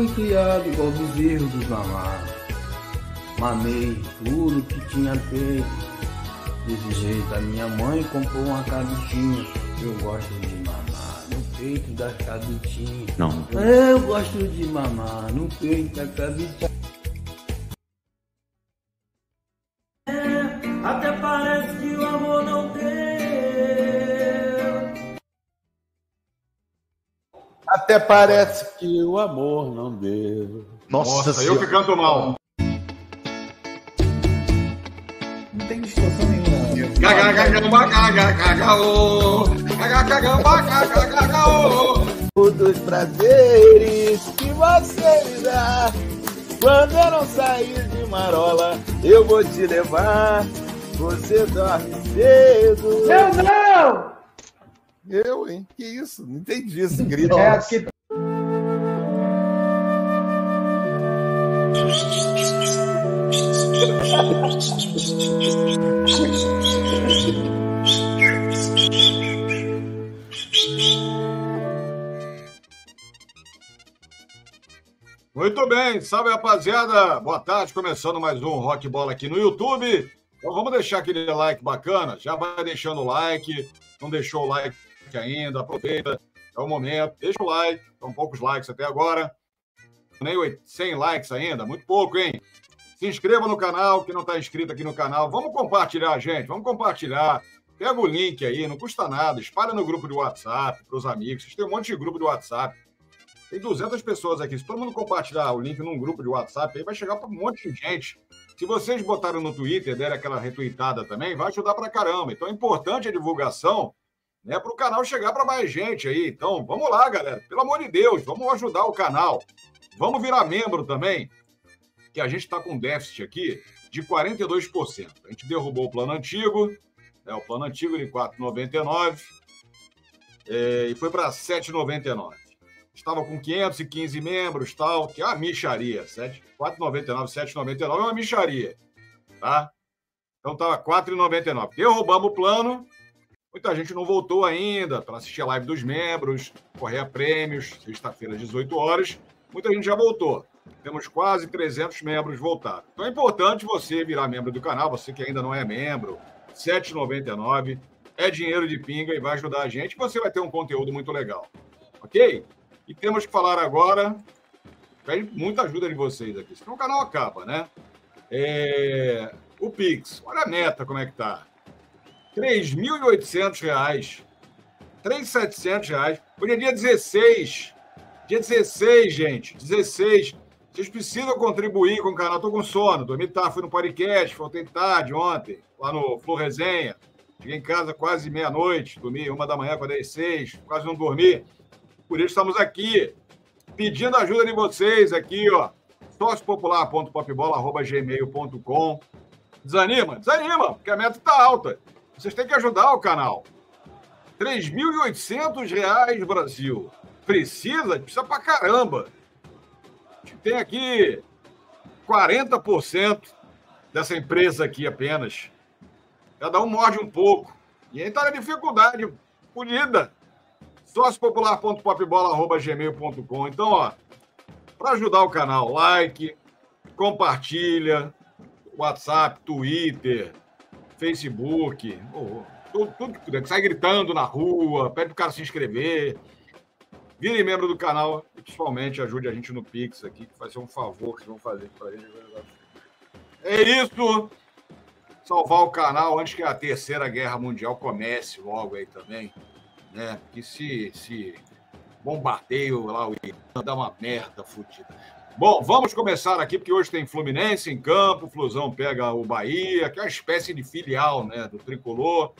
Fui criado igual bezerro dos mamados. Mamei tudo que tinha peito. Desse jeito, a minha mãe comprou uma cabritinha. Eu gosto de mamar no peito da cabritinha. Não. Eu gosto de mamar no peito da cabritinha. Até parece que o amor não deu. Nossa, Nossa, eu que canto mal. Não tem distorção nenhuma. Gagagagamba, gagagagaô. Gagagagamba, gagagagaô. Dos prazeres que você me dá. Quando eu não sair de marola, eu vou te levar. Você dorme cedo. Eu não! Eu, hein? Que isso? Não entendi esse grito. É que Muito bem, salve rapaziada, boa tarde, começando mais um Rock Bola aqui no YouTube. Então vamos deixar aquele like bacana, já vai deixando o like, não deixou o like ainda, aproveita, é o momento, deixa o like, são poucos likes até agora, nem 100 likes ainda, muito pouco, hein? Se inscreva no canal, que não está inscrito aqui no canal, vamos compartilhar, gente, vamos compartilhar. Pega o link aí, não custa nada, espalha no grupo de WhatsApp, para os amigos, vocês têm um monte de grupo de WhatsApp. Tem 200 pessoas aqui. Se todo mundo compartilhar o link num grupo de WhatsApp, aí vai chegar para um monte de gente. Se vocês botaram no Twitter, deram aquela retweetada também, vai ajudar para caramba. Então é importante a divulgação né, para o canal chegar para mais gente aí. Então vamos lá, galera. Pelo amor de Deus, vamos ajudar o canal. Vamos virar membro também, que a gente está com déficit aqui de 42%. A gente derrubou o plano antigo, né, o plano antigo de R$ 4,99 é, e foi para R$ 7,99 estava com 515 membros, tal, que é uma micharia. 4,99, 7,99 é uma micharia, tá? Então estava 4,99. Derrubamos o plano, muita gente não voltou ainda para assistir a live dos membros, correr a prêmios, sexta-feira, às 18 horas. Muita gente já voltou. Temos quase 300 membros voltados. Então é importante você virar membro do canal, você que ainda não é membro, R$ 7,99. É dinheiro de pinga e vai ajudar a gente. Você vai ter um conteúdo muito legal. Ok? E temos que falar agora. Pede muita ajuda de vocês aqui, senão o canal acaba, né? É... O Pix, olha a meta como é que tá. R$ 3.800. R$ 3.700. Hoje é dia 16. Dia 16, gente. 16. Vocês precisam contribuir com o canal. Estou com sono. Dormi tarde, fui no podcast, voltei tarde ontem, lá no Flor Resenha. Cheguei em casa quase meia-noite, dormi uma da manhã, acordei seis, quase não dormi. Por isso estamos aqui pedindo ajuda de vocês aqui, ó. sóciopopular.popbola.gmail.com Desanima? Desanima, porque a meta está alta. Vocês têm que ajudar o canal. R$ 3.800, Brasil. Precisa? Precisa pra caramba. Tem aqui 40% dessa empresa aqui apenas. Cada um morde um pouco. E aí está na dificuldade polida sóciopopular.popbola.gmail.com. Então, ó, para ajudar o canal, like, compartilha, WhatsApp, Twitter, Facebook, oh, tudo, tudo que puder. Sai gritando na rua, pede pro cara se inscrever. Vire membro do canal e principalmente ajude a gente no Pix aqui, que vai ser um favor que vão fazer para gente. É isso! Salvar o canal antes que a terceira guerra mundial comece logo aí também né? Que se, se bombardeio lá o Irã dá uma merda fodida. Bom, vamos começar aqui, porque hoje tem Fluminense em campo, Flusão pega o Bahia, que é uma espécie de filial né, do Tricolor.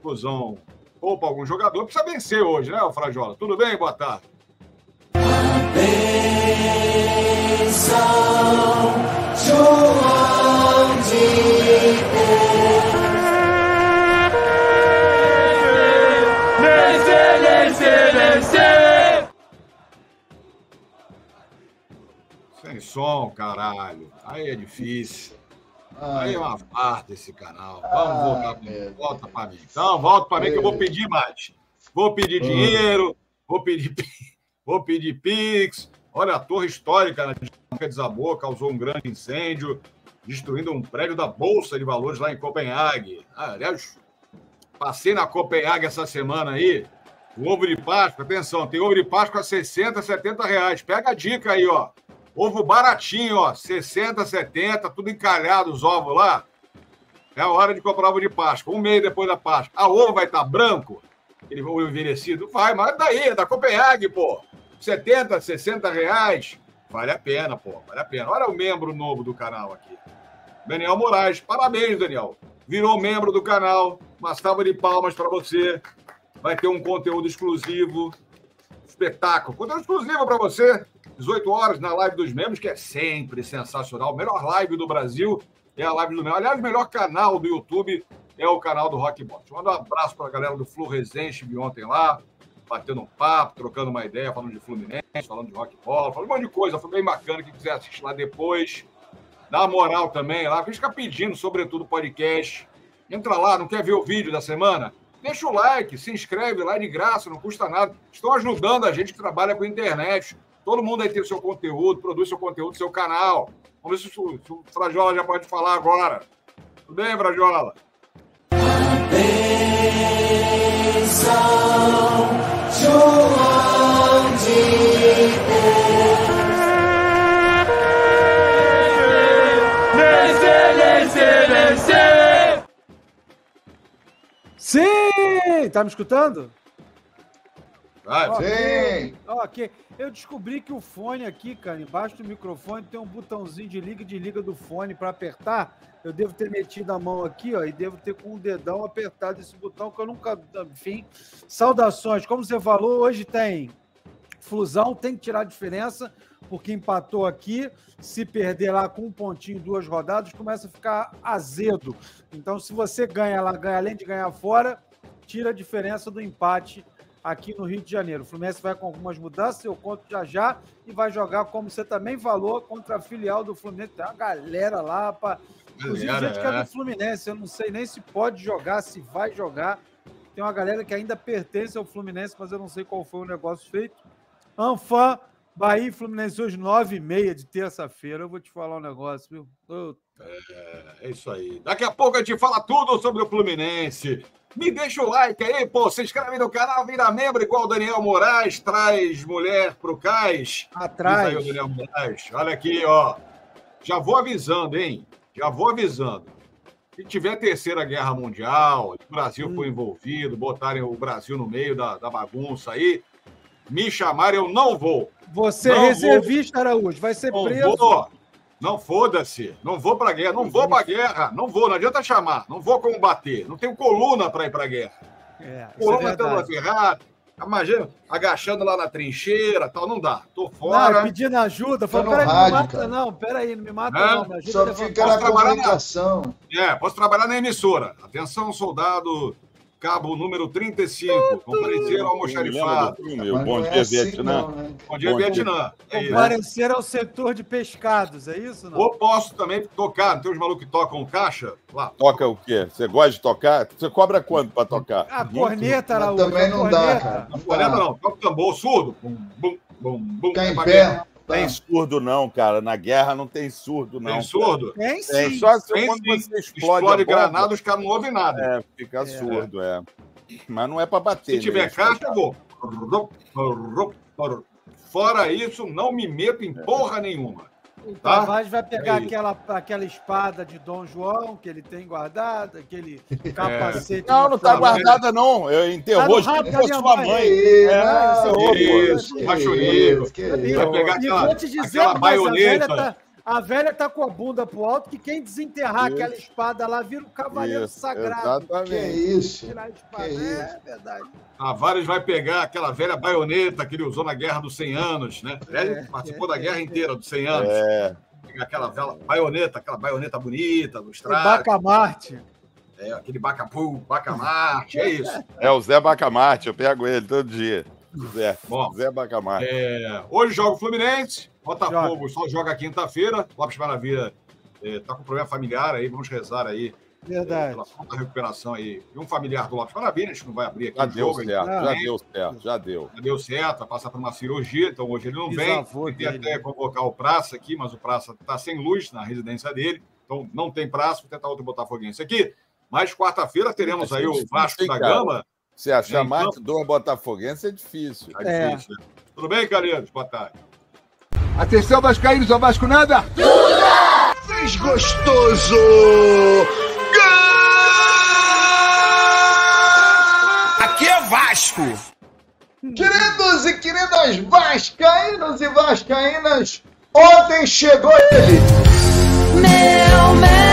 Flusão poupa algum jogador, precisa vencer hoje, né, Frajola? Tudo bem? Boa tarde. João de Deus. Som, caralho. Aí é difícil. Aí é uma farta esse canal. Vamos voltar para mim. Volta para mim. Então, volta para mim que eu vou pedir mais. Vou pedir dinheiro, vou pedir, vou pedir Pix, Olha, a torre histórica na Dinamarca desabou, causou um grande incêndio, destruindo um prédio da Bolsa de Valores lá em Copenhague. Ah, aliás, passei na Copenhague essa semana aí. O ovo de Páscoa, atenção, tem ovo de Páscoa a 60, 70 reais. Pega a dica aí, ó. Ovo baratinho, ó. 60, 70, tudo encalhado os ovos lá. É a hora de comprar ovo de Páscoa. Um mês depois da Páscoa. A ovo vai estar branco? Ele ovo envelhecido? Vai, mas daí, é da Copenhague, pô. 70, 60 reais. Vale a pena, pô. Vale a pena. Olha o membro novo do canal aqui. Daniel Moraes. Parabéns, Daniel. Virou membro do canal. Uma salva de palmas para você. Vai ter um conteúdo exclusivo. Espetáculo. Conteúdo exclusivo para você. 18 horas na live dos membros, que é sempre sensacional. Melhor live do Brasil é a live do membro. Aliás, o melhor canal do YouTube é o canal do Rock Bot. Manda um abraço para a galera do Flu Resende, estive ontem lá, batendo um papo, trocando uma ideia, falando de Fluminense, falando de rock bola, falando um monte de coisa. Foi bem bacana. Quem quiser assistir lá depois, dá moral também lá. Fica pedindo, sobretudo, podcast. Entra lá, não quer ver o vídeo da semana? Deixa o like, se inscreve lá de graça, não custa nada. Estão ajudando a gente que trabalha com internet. Todo mundo aí tem o seu conteúdo, produz seu conteúdo, seu canal. Vamos ver se o, se o Frajola já pode falar agora. Tudo bem, Frajola? Bênção, João de Sim! Tá me escutando? Vai. Ok. Ok. Eu descobri que o fone aqui, cara, embaixo do microfone tem um botãozinho de liga e desliga do fone para apertar. Eu devo ter metido a mão aqui, ó, e devo ter com o dedão apertado esse botão que eu nunca. Enfim. Saudações. Como você falou, hoje tem Flusão, tem que tirar a diferença, porque empatou aqui. Se perder lá com um pontinho, duas rodadas, começa a ficar azedo. Então, se você ganha lá, ganha além de ganhar fora, tira a diferença do empate aqui no Rio de Janeiro. O Fluminense vai com algumas mudanças, eu conto já já, e vai jogar, como você também falou, contra a filial do Fluminense. Tem uma galera lá, pra... inclusive Galera, gente que é é. do Fluminense. Eu não sei nem se pode jogar, se vai jogar. Tem uma galera que ainda pertence ao Fluminense, mas eu não sei qual foi o negócio feito. Anfã, Bahia e Fluminense hoje, 9h30 de terça-feira. Eu vou te falar um negócio, viu? Eu- É isso aí. Daqui a pouco a gente fala tudo sobre o Fluminense. Me deixa o like aí, pô. Se inscreve no canal, vira membro, igual o Daniel Moraes, traz mulher pro cais. Aí Atrás. o Daniel Moraes. Olha aqui, ó. Já vou avisando, hein? Já vou avisando. Se tiver terceira guerra mundial, o Brasil Hum. foi envolvido, botarem o Brasil no meio da, da bagunça aí, me chamarem, eu não vou. Você Não é vou. reservista, Araújo. Vai ser Não preso. vou. Não foda-se. Não vou pra guerra. Não vou pra guerra. Não vou. Não adianta chamar. Não vou combater. Não tenho coluna pra ir pra guerra. É, é Coluna tendo verdade. ferrada. Imagina, agachando lá na trincheira tal. Não dá. Tô Não, fora. pedindo ajuda. Falando, peraí, não me mata, cara. não. Peraí, não me mata, Né? não. Me ajuda Só fica na trabalhar na- comunicação. É, posso trabalhar na emissora. Atenção, soldado. Cabo número 35. Comparecer ao almoxarifado. Meu, bom dia, é assim, Vietnã. não, né? Bom dia, Bom dia. Vietnã. É. Comparecer ao setor de pescados, é isso? Não? Ou posso também tocar. Não tem os malucos que tocam caixa? Lá. Toca o quê? Você gosta de tocar? Você cobra quanto pra tocar? A corneta, Mas Araújo. também a não dá, corneta. cara. Não Olha, dá. não. Toca tambor surdo. Bum, bum, bum, bum. Ficar É em pé. Guerra. tá. Tem surdo não, cara. Na guerra não tem surdo não. Tem surdo? Tem Tem sim. só se Tem quando sim. você explode, Explode granada, os caras não ouvem nada. É, fica surdo, é. Mas não é pra bater. Se tiver mesmo. caixa, eu vou. Fora isso, não me meto em porra nenhuma. O Tá? Tavares vai pegar É isso. aquela, aquela espada de Dom João que ele tem guardada, aquele capacete. Não, no não tá Flamengo. guardada, não. Eu enterrou Tá da com minha sua mãe. mãe. Que É, isso, ô, isso, isso, que Vai isso. pegar E aquela- vou te dizer, aquela mas a velha, baioneta. tá, a velha tá com a bunda pro alto que quem desenterrar Isso. aquela espada lá vira um cavaleiro Isso, sagrado. Que exatamente. isso. Tirar a espada. Que É verdade. Tavares vai pegar aquela velha baioneta que ele usou na Guerra dos 100 Anos, né? Ele É, participou é, da guerra é, inteira dos 100 anos. É, Pegar aquela vela, baioneta, aquela baioneta bonita, O lustrada. Bacamarte. É, aquele bacapu, bacamarte, é isso. é o Zé Bacamarte, eu pego ele todo dia. Zé, Bom. Zé Bacamarte. É, hoje joga o Fluminense, Botafogo só joga quinta-feira. Lopes Maravilha é, tá com problema familiar aí, vamos rezar aí Verdade. Pela pronta recuperação aí. E um familiar do Lopes Maravilha, a gente não vai abrir aqui Já deu jogo. certo, já deu certo, já deu. Já deu certo, vai passar por uma cirurgia, então hoje ele não vem. Bisavô Tentei dele. até convocar o Praça aqui, mas o Praça está sem luz na residência dele, então não tem Praça, vou tentar outro Botafoguense aqui. Mas quarta-feira teremos aí o Vasco da Cara. Gama. Se achar Então- dois botafoguenses é difícil. É. difícil. Tudo bem, Calheiros? Boa tarde. Atenção, Vascaínos, ao Vasco nada! Fez gostoso! Aqui é Vasco. Queridos e queridas vascaínos e vascaínas, ontem chegou ele! Mel, mel,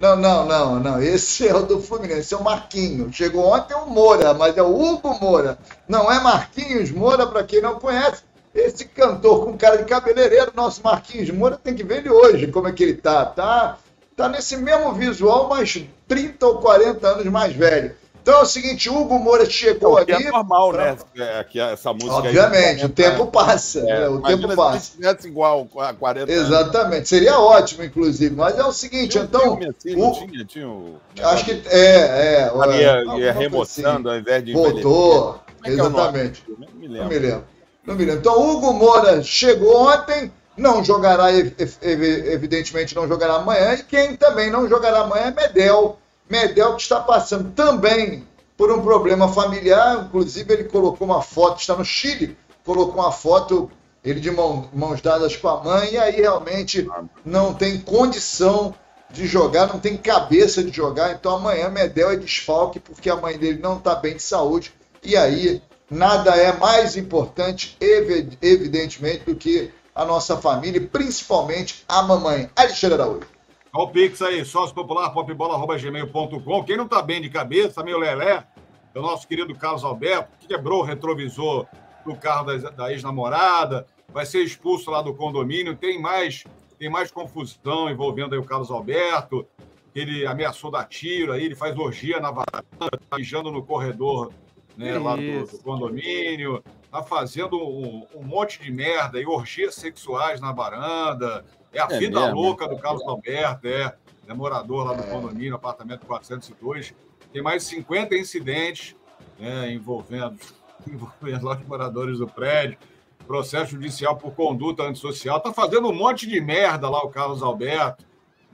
Não, não, não, não. Esse é o do Fluminense, é o Marquinhos. Chegou ontem o Moura, mas é o Hugo Moura. Não é Marquinhos Moura, para quem não conhece. Esse cantor com cara de cabeleireiro, nosso Marquinhos Moura, tem que ver ele hoje, como é que ele tá. Tá, tá nesse mesmo visual, mas 30 ou 40 anos mais velho. Então é o seguinte, Hugo Moura chegou O que ali. é normal, pra- né? É, que essa música aí- Obviamente, o tempo passa. É, né? O imagina tempo se passa. tivesse igual a 40 anos. Exatamente, seria ótimo, inclusive. Mas é o seguinte, Tinha então. filme assim, não o- tinha, tinha o... Acho que é, é. Ia, alguma ia remoçando ao invés de assim. Voltou, é é o exatamente. Eu nem me Não me lembro. Não me lembro. Então, Hugo Moura chegou ontem, não jogará, ev- ev- evidentemente, não jogará amanhã. E quem também não jogará amanhã é Medel. Medel que está passando também por um problema familiar. Inclusive, ele colocou uma foto, está no Chile, colocou uma foto, ele de mão- mãos dadas com a mãe, e aí realmente não tem condição de jogar, não tem cabeça de jogar. Então amanhã Medel é desfalque porque a mãe dele não está bem de saúde. E aí nada é mais importante, evi- evidentemente, do que a nossa família, principalmente a mamãe. Alexandre Araújo. Olha o Pix aí, sócio popular, popbola.gmail.com. Quem não tá bem de cabeça, tá meio lelé, é o nosso querido Carlos Alberto, que quebrou o retrovisor do carro da, da ex-namorada, vai ser expulso lá do condomínio. Tem mais, tem mais confusão envolvendo aí o Carlos Alberto. Ele ameaçou dar tiro aí, ele faz orgia na varanda, tá mijando no corredor né, lá do, do condomínio, tá fazendo um, um monte de merda e orgias sexuais na varanda. É a É vida mesmo? louca do Carlos Alberto, é. É morador lá do condomínio, apartamento 402. Tem mais de 50 incidentes né, envolvendo, envolvendo lá os moradores do prédio. Processo judicial por conduta antissocial. Tá fazendo um monte de merda lá o Carlos Alberto.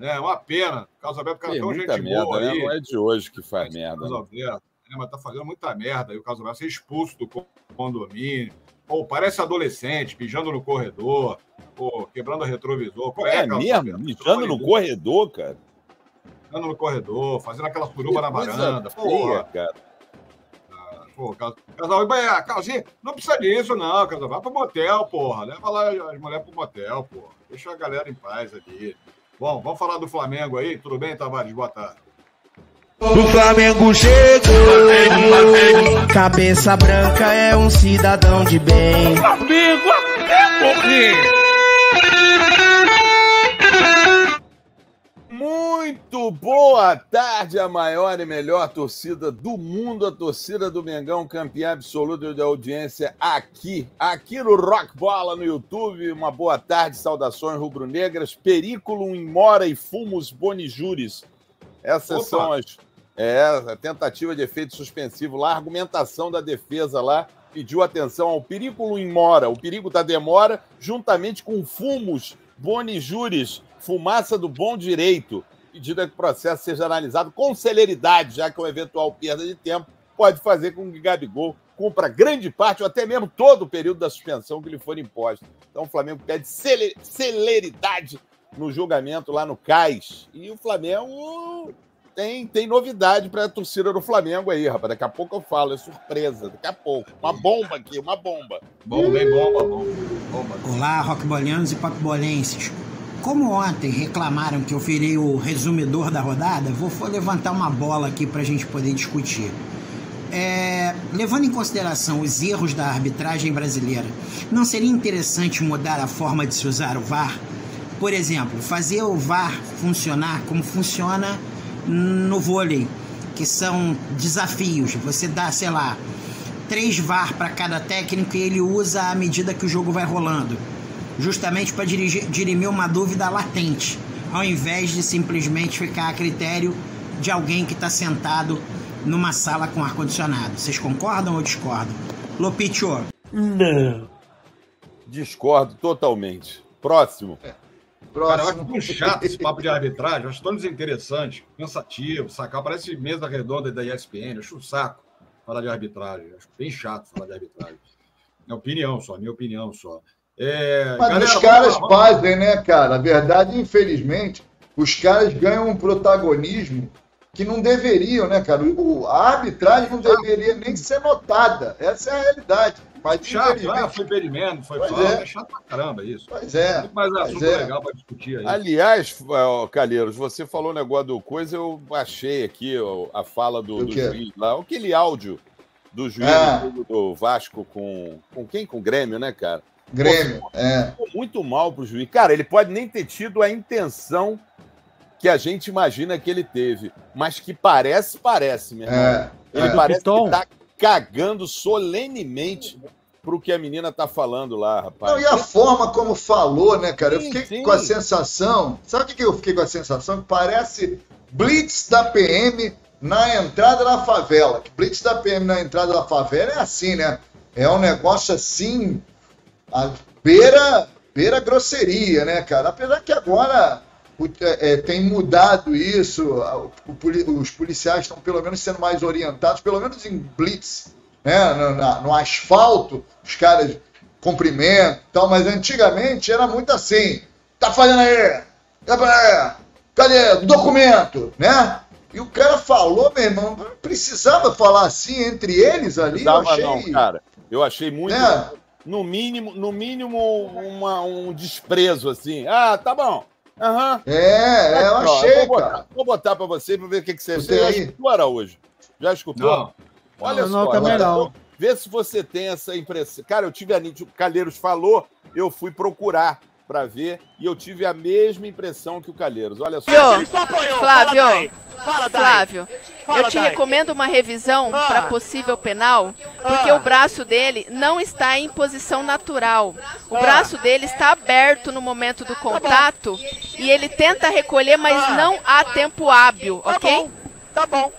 É uma pena. O Carlos Alberto, cara, Tem tão gente merda, boa né? aí. Não é de hoje que faz merda. Carlos né? Alberto. É, mas tá fazendo muita merda. E o Carlos Alberto ser expulso do condomínio. Pô, parece adolescente, mijando no corredor. Pô, quebrando retrovisor. Qual É, Carlos mesmo? Mijando no corredor, cara. Mijando no corredor, fazendo aquela suruba na varanda. Porra, cara. pô, Carlos Alberto, Carlzinho, não precisa disso, não, Alberto. Vai pro motel, porra. Leva lá as mulheres pro motel, porra. Deixa a galera em paz ali. Bom, vamos falar do Flamengo aí. Tudo bem, Tavares? Boa tarde. O Flamengo chegou. Cabeça branca é um cidadão de bem. Flamengo até morrer. Muito boa tarde, a maior e melhor torcida do mundo, a torcida do Mengão, campeã absoluta de audiência aqui, aqui no Rock Bola no YouTube. Uma boa tarde, saudações rubro-negras, Perículo em Mora e Fumos Bonijuris. Essas Opa. são as é, a tentativa de efeito suspensivo lá, a argumentação da defesa lá pediu atenção ao Perículo em Mora. O perigo da demora, juntamente com Fumos Bonijuris, fumaça do bom direito. Pedido é que o processo seja analisado com celeridade, já que uma eventual perda de tempo pode fazer com que Gabigol cumpra grande parte ou até mesmo todo o período da suspensão que lhe for imposto. Então o Flamengo pede cele- celeridade no julgamento lá no CAIS. E o Flamengo tem, tem novidade para a torcida do Flamengo aí, rapaz. Daqui a pouco eu falo, é surpresa. Daqui a pouco. Uma bomba aqui, uma bomba. Bom, bem bomba, bom. Bomba. Olá, rockbolianos e popbolenses. Como ontem reclamaram que eu virei o resumidor da rodada, vou vou levantar uma bola aqui para a gente poder discutir. É, levando em consideração os erros da arbitragem brasileira, não seria interessante mudar a forma de se usar o VAR? Por exemplo, fazer o VAR funcionar como funciona no vôlei, que são desafios. Você dá, sei lá, três VAR para cada técnico e ele usa à medida que o jogo vai rolando. justamente para dirimir uma dúvida latente, ao invés de simplesmente ficar a critério de alguém que está sentado numa sala com ar-condicionado. Vocês concordam ou discordam? Lopitio. Não. Discordo totalmente. Próximo. Cara, eu acho muito chato esse papo de arbitragem, eu acho tão desinteressante, cansativo, sacar. Parece mesa redonda da ESPN, eu acho um saco falar de arbitragem. Eu acho bem chato falar de arbitragem. Minha opinião só, minha opinião só. É, Mas galera, os caras vamos- fazem, né, cara? A verdade, infelizmente, os caras ganham um protagonismo que não deveriam, né, cara? O- A arbitragem não deveria nem ser notada. Essa é a realidade. Mas, Chato, ah, infelizmente, foi impedimento, foi Pois falta. é. É. chato pra caramba isso. Pois é. Muito mais Pois assunto é. legal pra discutir aí. Aliás, ó, Calheiros, você falou o negócio do coisa, eu achei aqui a fala do, Do juiz lá, aquele áudio do juiz Ah. do, Vasco com, com quem? Com o Grêmio, né, cara? Grêmio, é. Ficou muito mal pro juiz. Cara, ele pode nem ter tido a intenção que a gente imagina que ele teve, mas que parece, parece, meu irmão. É, Ele é. parece Piton. que tá cagando solenemente pro que a menina tá falando lá, rapaz. Não, e a forma como falou, né, cara? Eu Sim, fiquei sim. com a sensação. Sabe o que eu fiquei com a sensação? Que parece Blitz da PM na entrada da favela. Que Blitz da PM na entrada da favela é assim, né? É um negócio assim. A beira, beira grosseria, né, cara? Apesar que agora é, é, tem mudado isso, os policiais estão pelo menos sendo mais orientados, pelo menos em blitz, né? No, na- no asfalto, os caras cumprimentam e tal, mas antigamente era muito assim, tá fazendo aí? Cadê? Documento, né? E o cara falou, meu irmão, precisava falar assim entre eles ali, eu Precisava achei... não, cara. Eu achei muito, É. no mínimo, no mínimo uma- um desprezo assim. Ah, tá bom. Aham. É, é, eu achei, vou cara. botar, vou botar pra você pra ver o que, que você. Você Você já aí? escutou Araújo? Já escutou? Não. Olha Não, só. não, também não. Vê se você tem essa impressão. Cara, eu tive a o Calheiros falou, eu fui procurar pra ver e eu tive a mesma impressão que o Calheiros. Olha só. Flávio, Flávio, Fala, eu te recomendo uma revisão Ah. para possível penal, porque Ah. o braço dele não está em posição natural. O Ah. braço dele está aberto no momento do contato e ele tenta recolher, mas Ah. não há tempo hábil, Tá ok? bom, tá bom.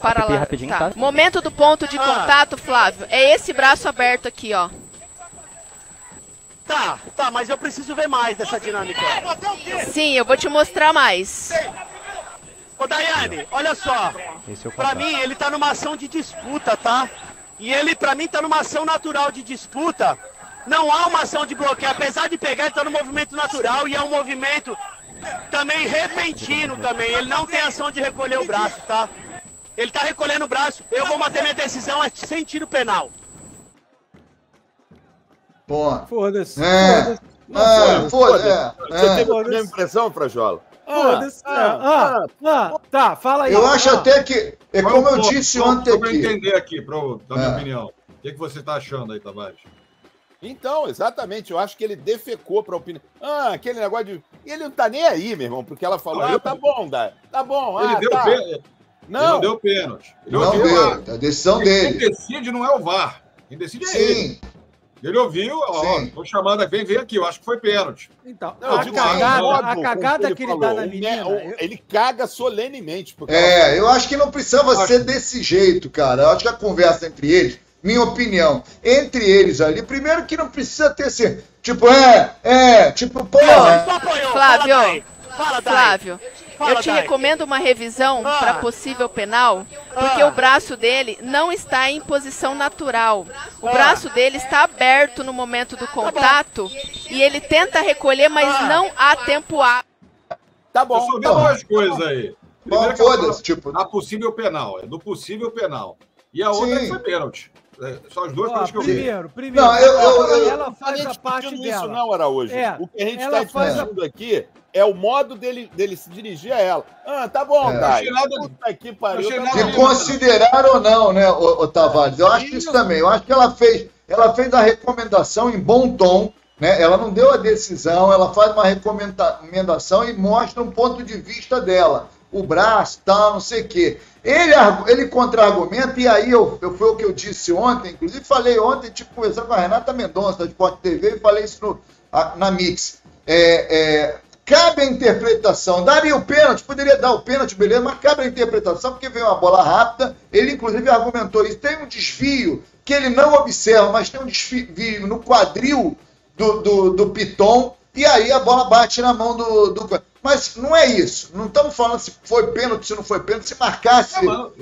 Para lá. Tá. tá? Momento do ponto de Ah. contato, Flávio, é esse braço aberto aqui, ó. Tá, tá, mas eu preciso ver mais dessa dinâmica. Sim, eu vou te mostrar mais. Ô, Daiane, olha só. Esse é o Pra mim, ele tá numa ação de disputa, tá? E ele, pra mim, tá numa ação natural de disputa. Não há uma ação de bloqueio. Apesar de pegar, ele tá no movimento natural e é um movimento também repentino também. Ele não tem ação de recolher o braço, tá? Ele tá recolhendo o braço. Eu vou manter minha decisão é sem tiro penal. Pô. Foda-se. É. Foda-se. É, foda-se. É, Você é. teve a mesma impressão, Frajola? Foda-se. Ah, ah, tá, fala aí. Eu acho Ah. até que, é como eu disse ontem só pra eu aqui. entender aqui, pra eu dar minha É. opinião. O que, que você está achando aí, Tavares? Então, exatamente, eu acho que ele defecou pra opinião. Ah, aquele negócio de. E ele não tá nem aí, meu irmão, porque ela falou: Ah, ah, eu- tá bom, Dai. Tá bom. Ele ah, deu tá. pê- Ele não Não, deu pênalti. Ele Não deu, lá. a decisão Quem dele. decide não é o VAR. Quem decide é ele. Ele ouviu, ó, Sim. tô chamando aqui, vem ver aqui, eu acho que foi pênalti. Então, Não, a cagada, a cagada ele que ele falou, dá na menina. me- o- eu- Ele caga solenemente. Porque é, eu acho que não precisava ser desse jeito, cara. Eu acho que a conversa entre eles, minha opinião, entre eles ali, primeiro que não precisa ter assim, tipo, é, é, tipo, porra. Só apoiou. Flávio, Fala. Flávio, Fala, eu te Dai. recomendo uma revisão Ah. para possível penal, porque Ah. o braço dele não está em posição natural. O Ah. braço dele está aberto no momento do contato e ele tenta recolher, mas Ah. não há tempo hábil. Tá Eu bom. só vi Bom. duas coisas aí. Bom, Primeiro foda-se, falou tipo, da possível penal, é do possível penal. E a outra é Sim. que foi pênalti. É, são as duas Ó, coisas que eu vi. primeiro, primeiro. Não, eu- eu- eu- ela Não tá faz nem a parte dela. isso, não, Araújo. É, o que a gente ela está faz a- aqui é o modo dele, dele se dirigir a ela. Ah, tá bom, É. Dai. Puta que pariu. achei tá considerar ou não, né, ô Tavares? Eu acho isso também. Eu acho que ela fez, ela fez a recomendação em bom tom, né? Ela não deu a decisão, ela faz uma recomenda- recomendação e mostra um ponto de vista dela. O braço, tal, não sei o quê. Ele, ele contra-argumenta, e aí eu, eu, foi o que eu disse ontem, inclusive falei ontem, tipo, conversando com a Renata Mendonça, da Sport TV, e falei isso no, a- na Mix. É, é, cabe a interpretação. Daria o pênalti, poderia dar o pênalti, beleza, mas cabe a interpretação, porque veio uma bola rápida. Ele, inclusive, argumentou isso. Tem um desvio que ele não observa, mas tem um desvio no quadril do, do, do Piton, e aí a bola bate na mão do, do. Mas não é isso. Não estamos falando se foi pênalti, se não foi pênalti. Se marcasse, É, mano,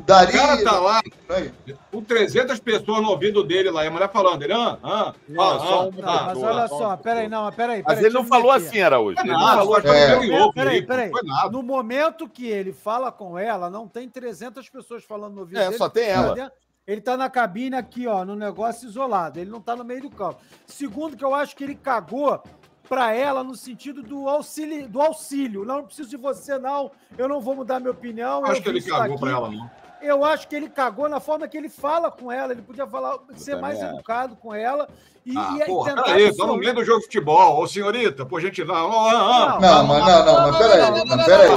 daria. O cara tá lá Aí. com 300 pessoas no ouvido dele lá, e a mulher falando, ele, ah, ah, ah, só um ah, Não, ah, mas olha só só, peraí, não, mas peraí. Mas ele não falou assim, Araújo. Ele não falou só assim. É. Peraí, peraí. No momento que ele fala com ela, não tem 300 pessoas falando no ouvido É, dele. só tem ela. Ele- Ele tá na cabine aqui, ó, no negócio isolado. Ele não tá no meio do campo. Segundo, que eu acho que ele cagou pra ela no sentido do auxílio, do auxílio. Não, não preciso de você, não. Eu não vou mudar minha opinião. Acho que ele cagou pra ela, não. Eu acho que ele cagou na forma que ele fala com ela. Ele podia falar, ser mais acho. educado com ela e, Ah, e porra, tentar peraí, tá no absorver- meio do jogo de futebol. Ô, senhorita, por gentileza. Ah, ah, ah. Não, mas não, não, mas peraí, peraí,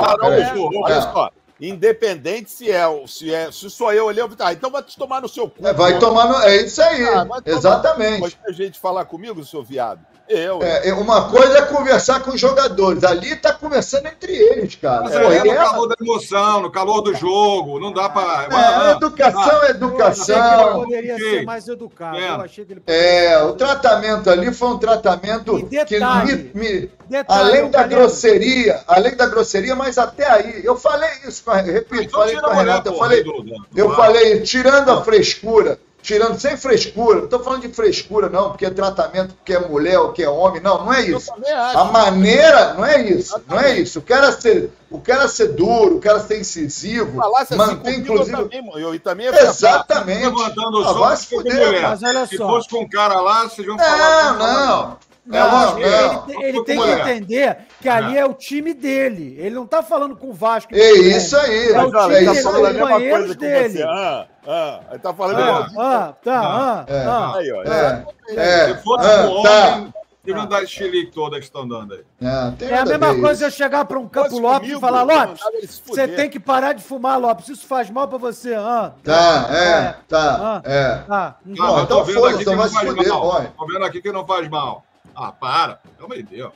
olha É. só. Independente se é, o- se é, se sou eu ali, eu vou ah, então vai te tomar no seu cu. É, vai tomar no. É isso aí, Ah, exatamente. Mas tem gente falar comigo, seu viado. Eu. É, é, uma coisa é conversar com os jogadores. Ali tá conversando entre eles, cara. Mas é, e no ela- calor da emoção, no calor do jogo, não dá pra. É, educação é Eu achei que ele educação. poderia ser mais educado. É. Eu achei que ele É, o tratamento ali foi um tratamento E que detalhe, me, me- Detalhe, além da grosseria, além da grosseria, mas até aí, eu falei isso, com a- repito, Então falei com a Renata, eu falei, do- eu falei, tirando a frescura, tirando sem frescura, não tô falando de frescura não, porque é tratamento, porque é mulher ou que é homem, não, não é isso. A maneira, não é isso, não é isso. O cara ser, o cara ser duro, o cara ser incisivo, mantém inclusive... eu também, ficar Exatamente. o Ah, vai se fuder, mulher. Mas olha Se fosse com um cara lá, vocês vão falar. não. Não, Não, ele, não. ele- ele Vamos tem que entender que ali é o time dele. Ele não tá falando com o Vasco. É isso aí. É o time ele tá dele, falando a mesma coisa que dele. você. Ah, ah, ele tá falando Ah, ah, tá, ah, É. ah. Aí, ó. É, é, Se fosse ah, um tá. homem, ele não dá esse chilique todo que estão dando aí. É, É a mesma coisa isso. eu chegar para um Campo Lopes comigo, e falar, Lopes, ele você fuder." tem que parar de fumar, Lopes. Isso faz mal para você. Ah, Tá, é, É. tá, Ah. é. ah, Não, Bom, mas então foda-se, aqui que não vai se faz fuder, boy. Tô vendo aqui que não faz mal. Ah, para. Pelo amor de Deus.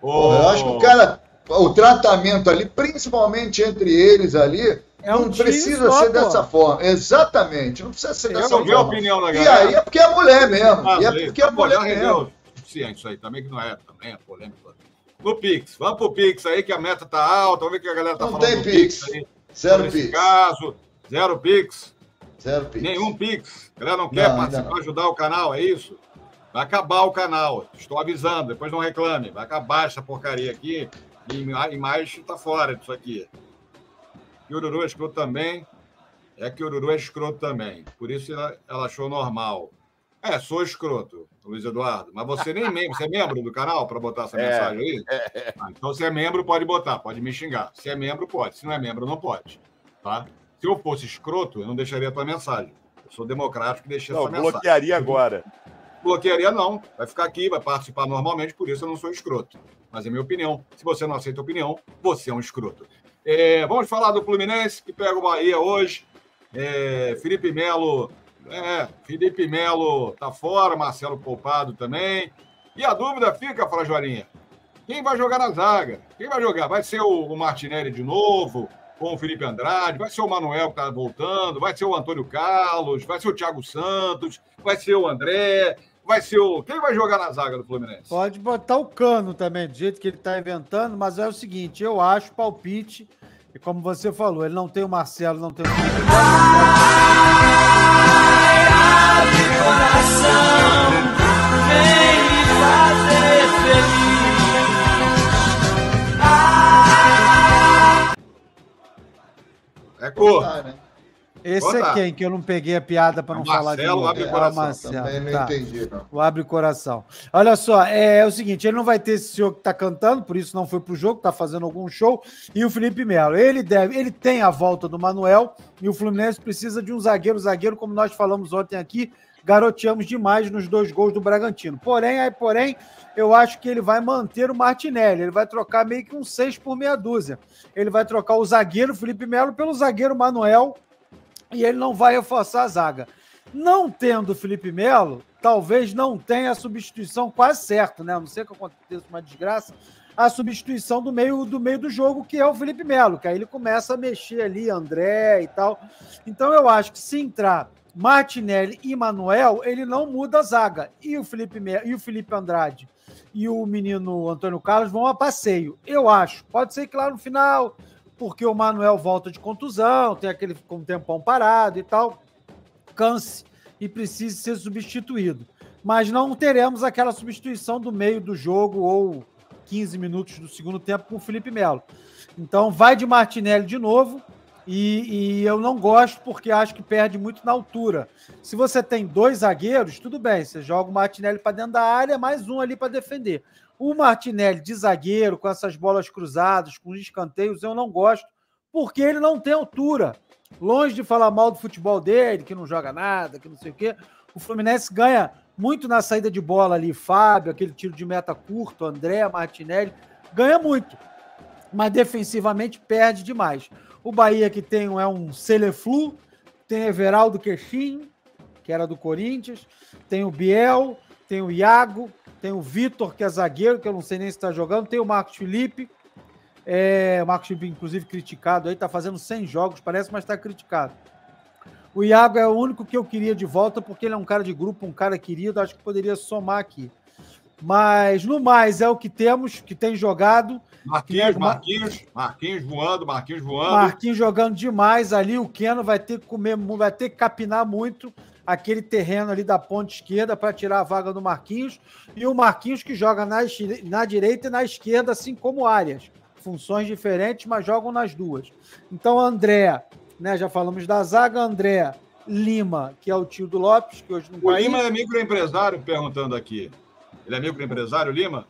Porra, eu acho que o cara, o tratamento ali, principalmente entre eles ali, É um não precisa só, ser pô. dessa forma. Exatamente, não precisa ser Eu dessa não vi a forma. opinião da E galera. aí é porque é mulher mesmo. Ah, e é porque é mulher mesmo. suficiente isso aí também, que não é também, é polêmica. No Pix, vamos pro Pix aí, que a meta tá alta, vamos ver o que a galera tá Não falando tem do Pix. aí. Zero Nesse pix. caso, zero Pix, Zero pix. nenhum Pix. A galera não quer Não, participar, não. ajudar o canal, é isso? Vai acabar o canal, estou avisando, depois não reclame. Vai acabar essa porcaria aqui e, mais tá fora disso aqui. E o Ururu é escroto também. É que o Ururu é escroto também. Por isso ela, ela achou normal. É, sou escroto, Luiz Eduardo. Mas você nem membro, você é membro do canal para botar essa É. mensagem aí? Ah, então, se é membro, pode botar, pode me xingar. Se é membro, pode. Se não é membro, não pode. Tá? Se eu fosse escroto, eu não deixaria a tua mensagem. Eu sou democrático e deixei Não, essa mensagem. bloquearia agora. Bloquearia não. Vai ficar aqui, vai participar normalmente, por isso eu não sou escroto. Mas é minha opinião. Se você não aceita opinião, você é um escroto. É, vamos falar do Fluminense, que pega o Bahia hoje. É, Felipe Melo. É, Felipe Melo tá fora, Marcelo Poupado também. E a dúvida fica, Frajolinha. Quem vai jogar na zaga? Quem vai jogar? Vai ser o, Martinelli de novo? Com o Felipe Andrade? Vai ser o Manuel que tá voltando? Vai ser o Antônio Carlos? Vai ser o Thiago Santos? Vai ser o André? Vai ser o. Quem vai jogar na zaga do Fluminense? Pode botar o cano também, do jeito que ele tá inventando, mas é o seguinte, eu acho palpite, e como você falou, ele não tem o Marcelo, não tem o Felipe É cor. Tá, né? Esse é quem? Que eu não peguei a piada para não Marcelo, falar de novo. abre É, coração. o Marcelo. Também não Tá. entendi, não. O abre coração. Olha só, é, é o seguinte, ele não vai ter esse senhor que tá cantando, por isso não foi pro jogo, tá fazendo algum show, e o Felipe Melo. Ele deve, ele tem a volta do Manuel e o Fluminense precisa de um zagueiro, zagueiro como nós falamos ontem aqui, garoteamos demais nos dois gols do Bragantino. Porém, aí, porém, eu acho que ele vai manter o Martinelli, ele vai trocar meio que um seis por meia dúzia. Ele vai trocar o zagueiro Felipe Melo pelo zagueiro Manuel e ele não vai reforçar a zaga. Não tendo o Felipe Melo, talvez não tenha a substituição quase certo, né? A não sei que aconteça uma desgraça, a substituição do meio do meio do jogo, que é o Felipe Melo, que aí ele começa a mexer ali, André e tal. Então eu acho que se entrar Martinelli e Manuel, ele não muda a zaga. E o Felipe Melo, e o Felipe Andrade e o menino Antônio Carlos vão a passeio. Eu acho. Pode ser que lá no final, porque o Manuel volta de contusão, tem aquele com um tempão parado e tal, canse e precise ser substituído. Mas não teremos aquela substituição do meio do jogo ou 15 minutos do segundo tempo com o Felipe Melo. Então vai de Martinelli de novo. E, e, eu não gosto porque acho que perde muito na altura. Se você tem dois zagueiros, tudo bem, você joga o Martinelli para dentro da área, mais um ali para defender. O Martinelli de zagueiro, com essas bolas cruzadas, com escanteios, eu não gosto, porque ele não tem altura. Longe de falar mal do futebol dele, que não joga nada, que não sei o quê, o Fluminense ganha muito na saída de bola ali, Fábio, aquele tiro de meta curto, André, Martinelli, ganha muito, mas defensivamente perde demais. O Bahia que tem é um Celeflu, tem Everaldo Queixinho, que era do Corinthians, tem o Biel, tem o Iago, tem o Vitor, que é zagueiro, que eu não sei nem se está jogando, tem o Marcos Felipe, é, o Marcos Felipe, inclusive, criticado aí, está fazendo 100 jogos, parece, mas está criticado. O Iago é o único que eu queria de volta, porque ele é um cara de grupo, um cara querido, acho que poderia somar aqui. Mas, no mais, é o que temos, que tem jogado. Marquinhos, Marquinhos, Marquinhos voando, Marquinhos voando. Marquinhos jogando demais ali. O Keno vai ter que comer, vai ter que capinar muito aquele terreno ali da ponta esquerda para tirar a vaga do Marquinhos. E o Marquinhos que joga na, na direita e na esquerda, assim como Arias. Funções diferentes, mas jogam nas duas. Então, André, né? Já falamos da zaga, André Lima, que é o tio do Lopes, que hoje não O Lima é microempresário, perguntando aqui. Ele é microempresário, Lima?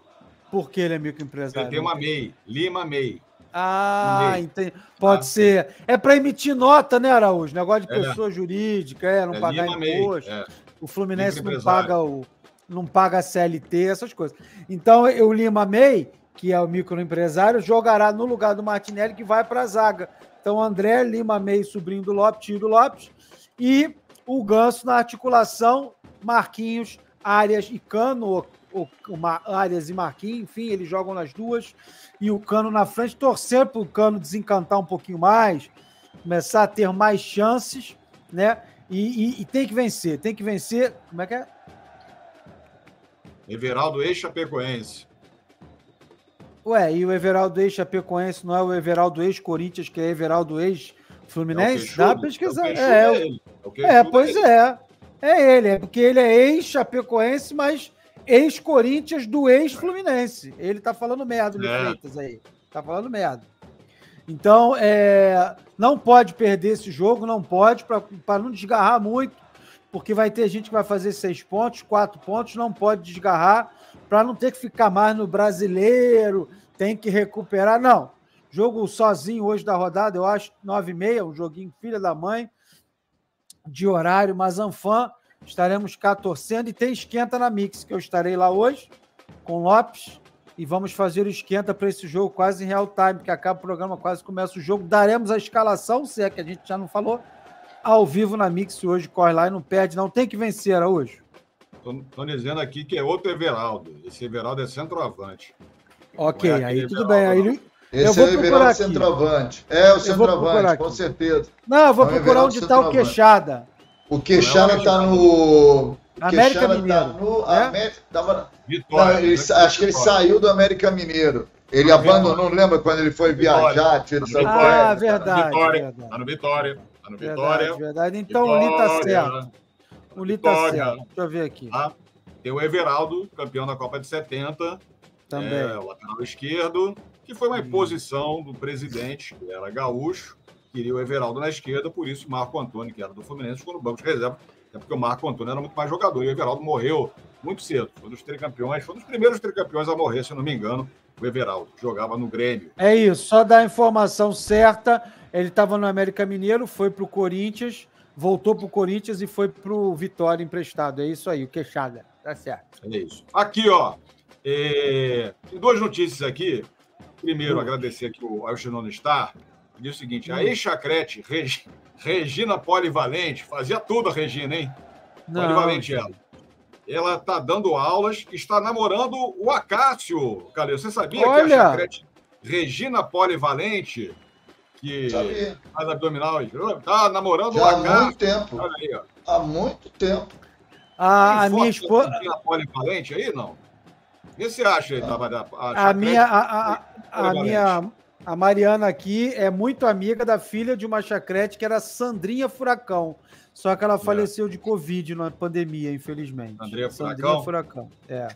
Por que ele é microempresário? Ele tem uma MEI, Lima MEI. Ah, entendi. Pode ah, ser. É para emitir nota, né, Araújo? Negócio de é. pessoa é. jurídica, é, não é, pagar imposto. É. O Fluminense não paga o não paga a CLT, essas coisas. Então, o Lima MEI, que é o microempresário, jogará no lugar do Martinelli, que vai para a zaga. Então, André Lima MEI, sobrinho do Lopes, tio do Lopes, e o Ganso na articulação, Marquinhos, Arias e Cano, o, o Arias e Marquinhos, enfim, eles jogam nas duas, e o Cano na frente, torcer para o Cano desencantar um pouquinho mais, começar a ter mais chances, né? E, e, e tem que vencer, tem que vencer. Como é que é? Everaldo ex-chapecoense. Ué, e o Everaldo ex-chapecoense não é o Everaldo ex-Corinthians, que é Everaldo ex-Fluminense? É Dá pra pesquisar. É, é, é, é pois é. É ele, é porque ele é ex-chapecoense, mas ex-Corinthians do ex-Fluminense. Ele tá falando merda, o é. Freitas aí. Tá falando merda. Então, é, não pode perder esse jogo, não pode, para não desgarrar muito, porque vai ter gente que vai fazer seis pontos, quatro pontos, não pode desgarrar, para não ter que ficar mais no brasileiro, tem que recuperar. Não. Jogo sozinho hoje da rodada, eu acho, nove e meia, um joguinho filha da mãe, de horário, mas Anfã Estaremos cá torcendo e tem esquenta na Mix, que eu estarei lá hoje com Lopes e vamos fazer o esquenta para esse jogo quase em real time, que acaba o programa, quase começa o jogo. Daremos a escalação, se é que a gente já não falou, ao vivo na Mix hoje, corre lá e não perde, não tem que vencer, Araújo. Estão dizendo aqui que é outro Everaldo. Esse Everaldo é centroavante. Ok, é aí tudo bem. Aí, esse eu vou é procurar centroavante. É o centroavante, com certeza. Não, eu vou é procurar onde está o Queixada. O Queixada está no. América Mineiro. Tá no, é? América, tava, Vitória, não, ele, acho que ele saiu do América Mineiro. Ele abandonou, não lembra quando ele foi viajar? Tira ah, verdade. Tá no Vitória. Tá no Vitória. Verdade, verdade. Então Vitória. o Li tá certo. O Li tá certo. Deixa eu ver aqui. Ah, tem o Everaldo, campeão da Copa de 70. Também. É, o lateral esquerdo, que foi uma hum. imposição do presidente, que era gaúcho, queria o Everaldo na esquerda, por isso Marco Antônio, que era do Fluminense, ficou no banco de reserva, até porque o Marco Antônio era muito mais jogador e o Everaldo morreu muito cedo. Foi um dos tricampeões, foi um dos primeiros tricampeões a morrer, se não me engano, o Everaldo, que jogava no Grêmio. É isso, só dar a informação certa. Ele estava no América Mineiro, foi para o Corinthians, voltou para o Corinthians e foi para o Vitória emprestado. É isso aí, o queixada. Tá certo. É isso. Aqui, ó. É... Tem duas notícias aqui. Primeiro, agradecer aqui o Alcinono Star diz o seguinte: a hum. ex-chacrete Regina Polivalente, fazia tudo a Regina, hein? Não, polivalente ela. Ela está dando aulas, está namorando o Acácio, Calil. Você sabia que Olha! a chacrete Regina Polivalente, que Sabia. faz abdominal, está namorando o Já há Acácio? muito tempo. Olha aí, ó. Há muito tempo. A, a minha esposa. Regina Polivalente aí, não? O que você acha aí, Tabata? A chacrete minha, a, a- a minha, a Mariana aqui é muito amiga da filha de uma chacrete que era Sandrinha Furacão. Só que ela faleceu de Covid na pandemia, infelizmente. É. Sandrinha Sandrinha Furacão? Furacão. É.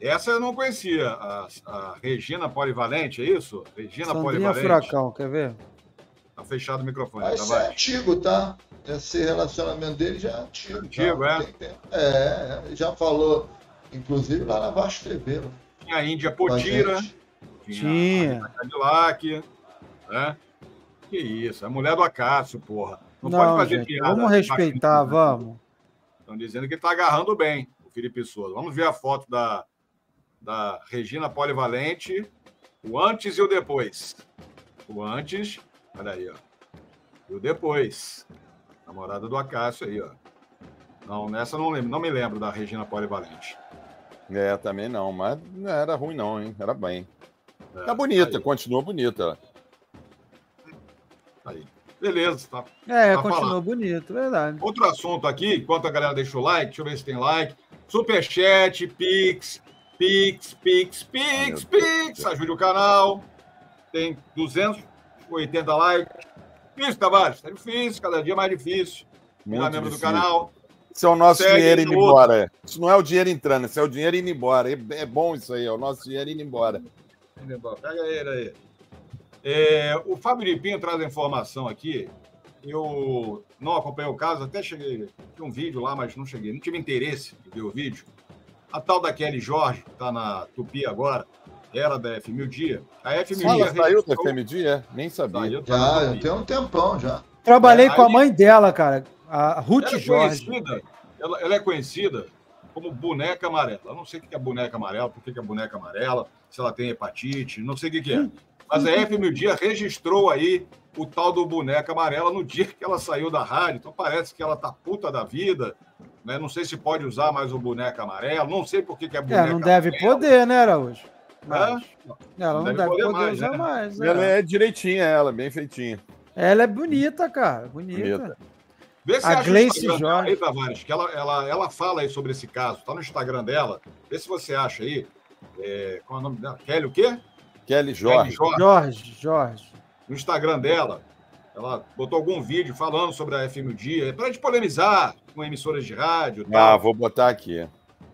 Essa eu não conhecia. A, a Regina Polivalente, é isso? Regina Sandrinha Polivalente. Furacão, quer ver? Tá fechado o microfone. Mas tá, isso é antigo, tá? Esse relacionamento dele já é antigo. Antigo, tá? é? É, já falou, inclusive lá na Vasco TV. Tinha a Índia Com a Potira, gente. Tinha. a Cadillac, né? Que isso, é a mulher do Acácio, porra. Não, Não, pode fazer gente, piada. vamos respeitar, vamos. Estão dizendo que tá agarrando bem o Felipe Souza. Vamos ver a foto da, da Regina Polivalente, o antes e o depois. O antes, olha aí, ó. E o depois. Namorada do Acácio aí, ó. Não, nessa não lembro, não me lembro da Regina Polivalente. É, também não, mas não era ruim não, hein? Era bem. É, Tá bonita, aí, continua bonita. aí. Beleza, tá. É, Tá continua bonito, verdade. Outro assunto aqui, enquanto a galera deixa o like, deixa eu ver se tem like. Superchat, Pix, Pix, Pix, Pix, Pix. Ajude o canal. Tem 280 likes. Difícil, Tavares. Tá difícil, cada dia mais difícil. Virar Muito membro do difícil. canal. Isso é o nosso Segue dinheiro indo outro. embora. Isso não é o dinheiro entrando, isso é o dinheiro indo embora. É, é bom isso aí, é o nosso dinheiro indo embora. Pega ele aí. É, o Fábio Lipinho traz a informação aqui. Eu não acompanhei o caso, até cheguei. Tinha um vídeo lá, mas não cheguei. Não tive interesse em ver o vídeo. A tal da Kelly Jorge, que está na Tupi agora, era da F1000 Dia. A F1000 Ela Dia. saiu da registrou- FMD, é? Nem sabia. Tá Já, Tupi. tem um tempão já. Trabalhei É, com a mãe dela, cara, a Ruth Ela é Jorge. conhecida, ela, ela é conhecida como boneca amarela. Eu não sei o que é boneca amarela, por que é boneca amarela, se ela tem hepatite, não sei o que, é. Mas a F1000 Dia registrou aí o tal do boneca amarela no dia que ela saiu da rádio. Então parece que ela tá puta da vida. Né? Não sei se pode usar mais o boneca amarelo, não sei por que, que é boneca É, não deve amarela. poder, né, Araújo? É? Mas ela não deve deve poder poder, mais, usar né? mais. é. Ela é direitinha, ela, bem feitinha. Ela é bonita, cara. Bonita. Bonita. Vê se A acha Gleice Jorge. aí, Tavares, que ela, ela, ela fala aí sobre esse caso. Tá no Instagram dela. Vê se você acha aí. É, qual é o nome dela? Kelly o quê? Kelly Jorge. Kelly Jorge. Jorge, Jorge. no Instagram dela, ela botou algum vídeo falando sobre a FM o Dia, para gente polemizar com emissoras de rádio. Ah, tal. vou botar aqui.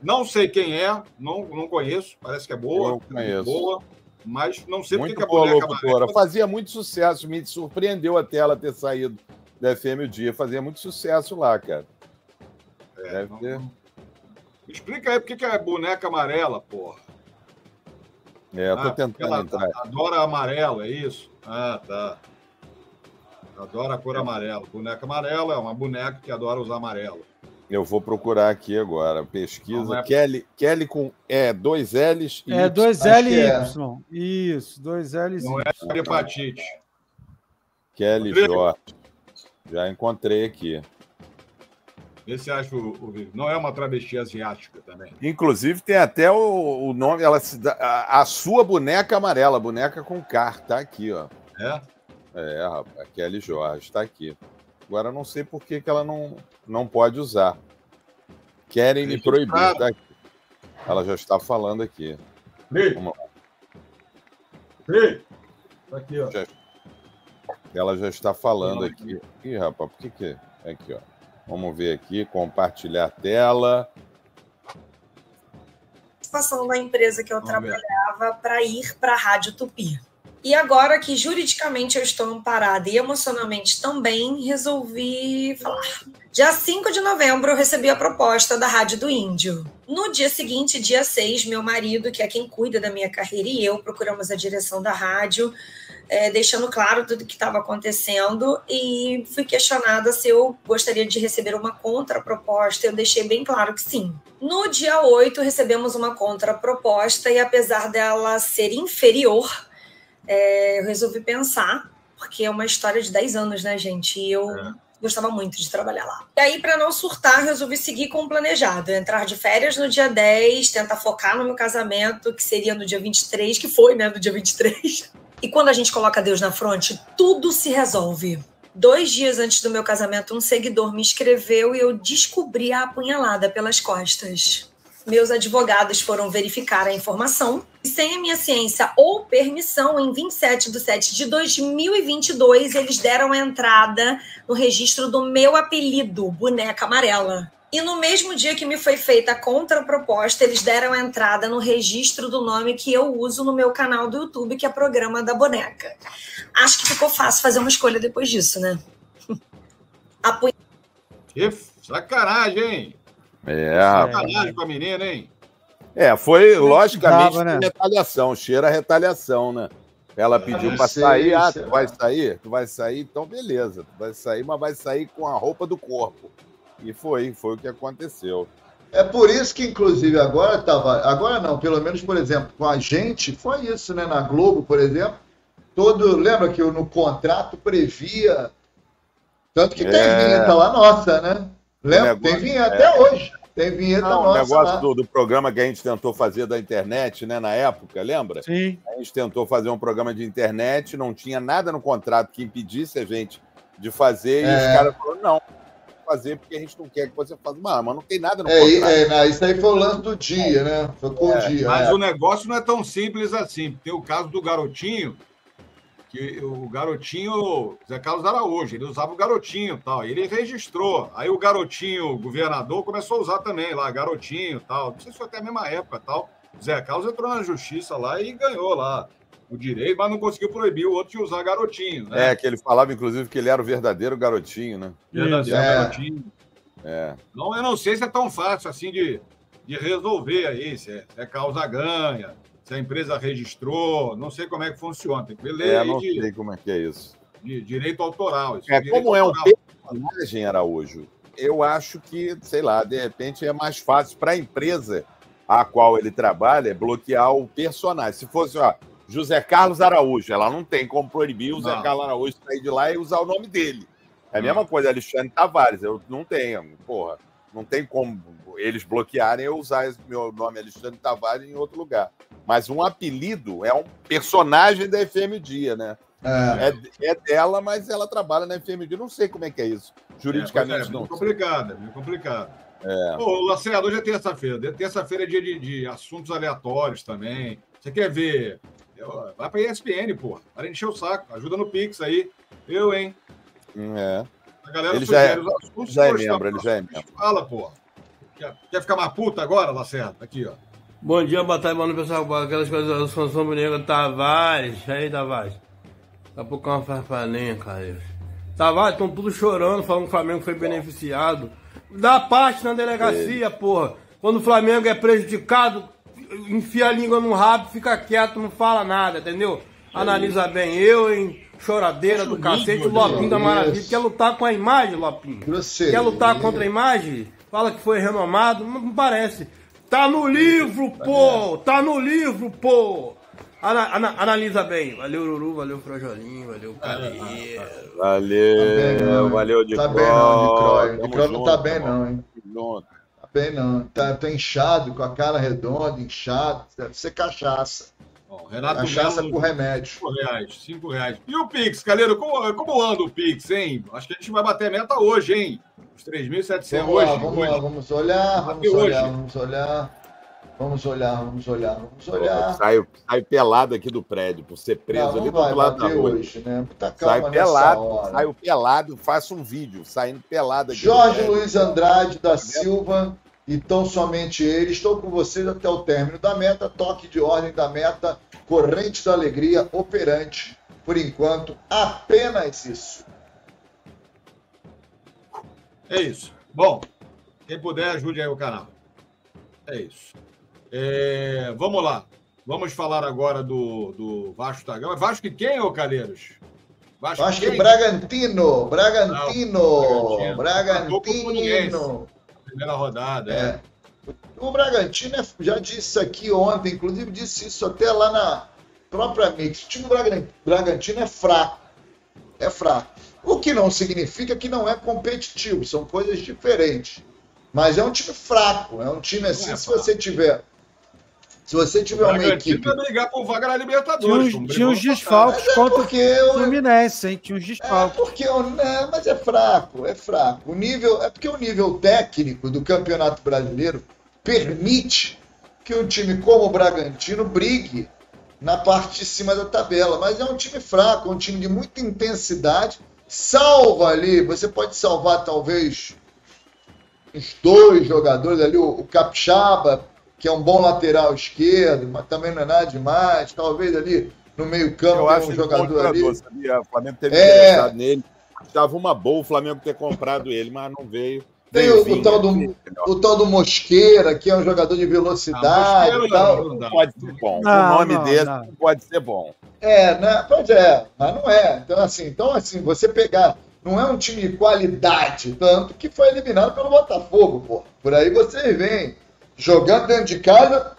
Não sei quem é, não, não conheço, parece que é boa, Eu conheço. boa, mas não sei porque Muito que a boa boneca locutora. amarela- Fazia muito sucesso, me surpreendeu até ela ter saído da FM o dia. Fazia muito sucesso lá, cara. É, Deve não- ter. Explica aí por que é boneca amarela, porra. É, eu tô Ah, tentando ela entrar. adora amarelo, é isso? Ah, tá. Adora a cor amarela. Boneca amarela é uma boneca que adora usar amarelo. Eu vou procurar aqui agora. Pesquisa. É- Kelly, Kelly com é, dois L's e É dois L e é. Y. Isso, dois L's e Não é hepatite. Kelly Rodrigo. Jorge. Já encontrei aqui. Vê se acha o, o. Não é uma travesti asiática também. Inclusive tem até o, o nome, ela se dá- a, a sua boneca amarela, boneca com car, tá aqui, ó. É? É, rapaz, Kelly Jorge, tá aqui. Agora eu não sei por que, que ela não, não pode usar. Querem me proibir, tá aqui. Ela já está falando aqui. Ei, Vamos lá. ei. Tá aqui, ó. Ela já está falando aqui. Ih, rapaz, por que que... Aqui, ó. Vamos ver aqui, compartilhar a tela. participação na empresa que eu Vamos trabalhava para ir para a Rádio Tupi. E agora que juridicamente eu estou amparada e emocionalmente também, resolvi falar. Dia 5 de novembro, eu recebi a proposta da Rádio do Índio. No dia seguinte, dia 6, meu marido, que é quem cuida da minha carreira, e eu procuramos a direção da rádio, eh, deixando claro tudo o que estava acontecendo, e fui questionada se eu gostaria de receber uma contraproposta. Eu deixei bem claro que sim. No dia 8, recebemos uma contraproposta, e apesar dela ser inferior, é, eu resolvi pensar, porque é uma história de 10 anos, né, gente? E eu Gostava muito de trabalhar lá. E aí, para não surtar, resolvi seguir com o planejado. Entrar de férias no dia 10, tentar focar no meu casamento, que seria no dia 23, que foi, né, no dia 23. E quando a gente coloca Deus na fronte, tudo se resolve. Dois dias antes do meu casamento, um seguidor me escreveu e eu descobri a apunhalada pelas costas. Meus advogados foram verificar a informação e, sem a minha ciência ou permissão, em 27 de 7 de 2022, eles deram entrada no registro do meu apelido, Boneca Amarela. E no mesmo dia que me foi feita a contraproposta, eles deram entrada no registro do nome que eu uso no meu canal do YouTube, que é Programa da Boneca. Acho que ficou fácil fazer uma escolha depois disso, né? Apunha... Que sacanagem, hein? É, Sacanagem com a menina, hein? É, foi logicamente Dava, né? retaliação, cheira a retaliação, né? Ela pediu pra sei, sair, ah, tu vai sair? Tu vai sair, então beleza, tu vai sair, mas vai sair com a roupa do corpo. E foi, foi o que aconteceu. É por isso que, inclusive, agora tava. Agora não, pelo menos, por exemplo, com a gente, foi isso, né? Na Globo, por exemplo, todo. Lembra que no contrato previa. Tanto que tem É. vinheta lá nossa, né? Lembra? O Tem negócio- vinheta é. até hoje. Tem vinheta Não, o nossa. negócio lá. do, do programa que a gente tentou fazer da internet, né, na época, lembra? Sim. A gente tentou fazer um programa de internet, não tinha nada no contrato que impedisse a gente de fazer, e É. os caras falaram, não, fazer porque a gente não quer que você faça. Mano, mas não tem nada no É, contrato. é, não, isso aí foi o lance do dia, né? Foi com o dia. Mas é. o negócio não é tão simples assim. Tem o caso do garotinho, que o garotinho, Zé Carlos Araújo, ele usava o garotinho e tal. e Ele registrou. Aí o garotinho, governador, começou a usar também lá, garotinho e tal. Não sei se foi até a mesma época e tal. O Zé Carlos entrou na justiça lá e ganhou lá o direito, mas não conseguiu proibir o outro de usar garotinho, né? É, que ele falava, inclusive, que ele era o verdadeiro garotinho, né? Verdadeiro É. garotinho. É. Então, eu não sei se é tão fácil assim de, de resolver aí, se é, se é causa ganha, se a empresa registrou, não sei como é que funciona. Tem que ver lei É, não de, sei como é que é isso. de direito autoral. Isso É, direito como é um personagem, Araújo, eu acho que, sei lá, de repente é mais fácil para a empresa a qual ele trabalha bloquear o personagem. Se fosse, ó, José Carlos Araújo, ela não tem como proibir o José. Carlos Araújo sair de lá e usar o nome dele. É a mesma coisa, Alexandre Tavares, eu não tenho, porra, não tem como eles bloquearem eu usar meu nome Alexandre Tavares em outro lugar. Mas um apelido é um personagem da FM Dia, né? É. É, é dela, mas ela trabalha na FM Dia. Não sei como é que é isso. Juridicamente É, é, não. muito complicado, é muito complicado. É. Ô, Lacerda, hoje é terça-feira. Terça-feira é dia de, de assuntos aleatórios também. Você quer ver? Eu- Vai pra ESPN, pô. Para de encher o saco. Ajuda no Pix aí. Eu, hein? É. A galera Ele já é, assuntos já é tá? membro, ele já é membro. Fala, pô. Quer, quer ficar mais puta agora, Lacerda? Aqui, ó. Bom dia, boa tarde, mano, pessoal. Aquelas coisas do Sansão Boneiro Tavares. Aí, Tavares. Daqui a pouco é uma farfalinha, cara. Tavares, estão tudo chorando, falando que o Flamengo foi beneficiado. Dá parte na delegacia, porra. Quando o Flamengo é prejudicado, enfia a língua no rabo, fica quieto, não fala nada, entendeu? Analisa bem. Eu, hein? Choradeira do cacete, o Lopinho da Maravilha. Quer lutar com a imagem, Lopinho? Quer lutar contra a imagem? Fala que foi renomado? Não, não parece. Tá no livro, pô! Tá no livro, pô! Ana- ana- analisa bem. Valeu, Lulu, valeu, Frojolinho, valeu, Cadeiro. Valeu, valeu, de Tá bem não, de Croy. De Croy não tá bem não, hein? Junto. Tá bem não. Tá, tá inchado, com a cara redonda, inchado. Deve ser cachaça. Bom, Renato Cachaça Melo, com remédio. Cinco reais, cinco reais. E o Pix, Caleiro, como, como anda o Pix, hein? Acho que a gente vai bater a meta hoje, hein? Os 3.700 Vamos hoje. lá, vamos hoje. lá, vamos olhar, vamos hoje. olhar, vamos olhar. Vamos olhar, vamos olhar, vamos olhar. Sai, sai pelado aqui do prédio, por ser preso Não, não ali do outro lado da rua. hoje, né? Tá Sai pelado, hora. saio pelado, faço um vídeo, saindo pelado aqui. do Jorge. Luiz Andrade da Silva e tão somente ele. Estou com vocês até o término da meta. Toque de ordem da meta. Corrente da alegria operante. Por enquanto, apenas isso. É isso. Bom, quem puder, ajude aí o canal. É isso. É, vamos lá. Vamos falar agora do, do Vasco da Gama. Vasco e quem, ô Calheiros? Vasco, que quem? Bragantino, Bragantino, Empatou com o Bragantino. Primeira rodada, é. É. O Bragantino é- já disse aqui ontem, inclusive disse isso até lá na própria Mix. O time do Bragan- Bragantino é fraco. É fraco. O que não significa que não é competitivo, são coisas diferentes. Mas é um time fraco, é um time assim, se você tiver. Se você tiver uma Bragantino equipe. vai brigar por vaga na Tinha Libertadores. tinha brigou uns desfalques é contra porque eu- o Fluminense, hein? Tinha uns desfalques. Porque o, né, mas é fraco, é fraco. O nível, é porque o nível técnico do Campeonato Brasileiro permite que um time como o Bragantino brigue na parte de cima da tabela. Mas é um time fraco, é um time de muita intensidade. Salva ali, você pode salvar talvez uns dois jogadores ali, o, o Capixaba, que é um bom lateral esquerdo, mas também não é nada demais. Talvez ali no meio-campo tem um um jogador ali. jogador, sabia? O Flamengo teve É. interessado nele. Estava uma boa o Flamengo ter comprado ele, mas não veio. Tem o, o tal né? do, o tal do Mosqueira, que é um jogador de velocidade Mosqueira e tal. não dá. Pode ser bom. Não, o nome não, desse não. pode ser bom. É, né? Pois é, mas não é. Então, assim, então, assim, você pegar. Não é um time de qualidade, tanto que foi eliminado pelo Botafogo, pô. Por aí vocês vêm jogando dentro de casa,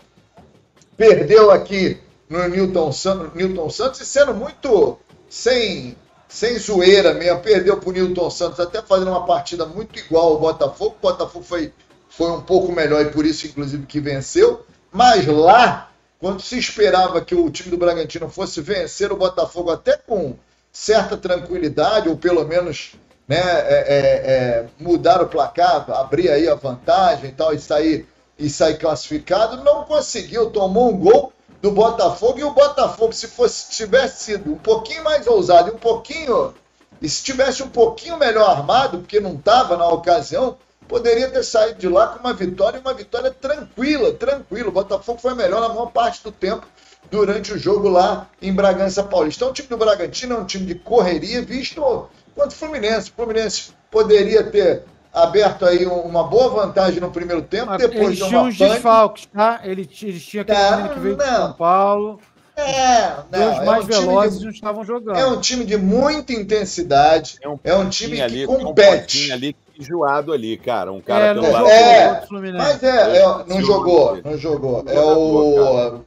perdeu aqui no Newton, Newton Santos e sendo muito sem, sem zoeira mesmo. Perdeu pro Newton Santos, até fazendo uma partida muito igual ao Botafogo. O Botafogo foi, foi um pouco melhor e por isso, inclusive, que venceu. Mas lá, quando se esperava que o time do Bragantino fosse vencer o Botafogo até com certa tranquilidade, ou pelo menos né, é, é, é, mudar o placar, abrir aí a vantagem e tal, e sair, e sair classificado, não conseguiu, tomou um gol do Botafogo, e o Botafogo, se fosse tivesse sido um pouquinho mais ousado e um pouquinho, e se tivesse um pouquinho melhor armado, porque não estava na ocasião, poderia ter saído de lá com uma vitória, e uma vitória tranquila, tranquila. O Botafogo foi melhor na maior parte do tempo durante o jogo lá em Bragança Paulista. Então, o time do Bragantino é um time de correria, visto quanto o Fluminense. O Fluminense poderia ter aberto aí um- uma boa vantagem no primeiro tempo, depois Eles de tinham pane. desfalques, tá? Eles, eles tinham aquele Tá, menino que veio de não. São Paulo. É, não, Dois é mais um time de- velozes não estavam jogando. É um time de muita intensidade, é um, time Tinha que ali, um compete. pontinho ali enjoado ali, cara. Um cara É, pelo não lado É, o. Mas é, é, não jogou, não jogou. É o.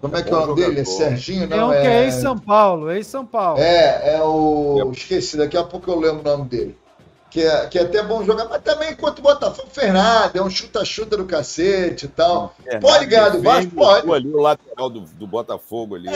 Como é que é o nome dele? Serginho? Não, um que é é. ex-São Paulo, ex-São Paulo. É, é o. Esqueci, daqui a pouco eu lembro o nome dele. Que é, que é até bom jogar, mas também enquanto o Botafogo fez nada, é um chuta-chuta do cacete e tal. Pode ganhar do Vasco? Pode. Ali, o lateral do, do Botafogo ali.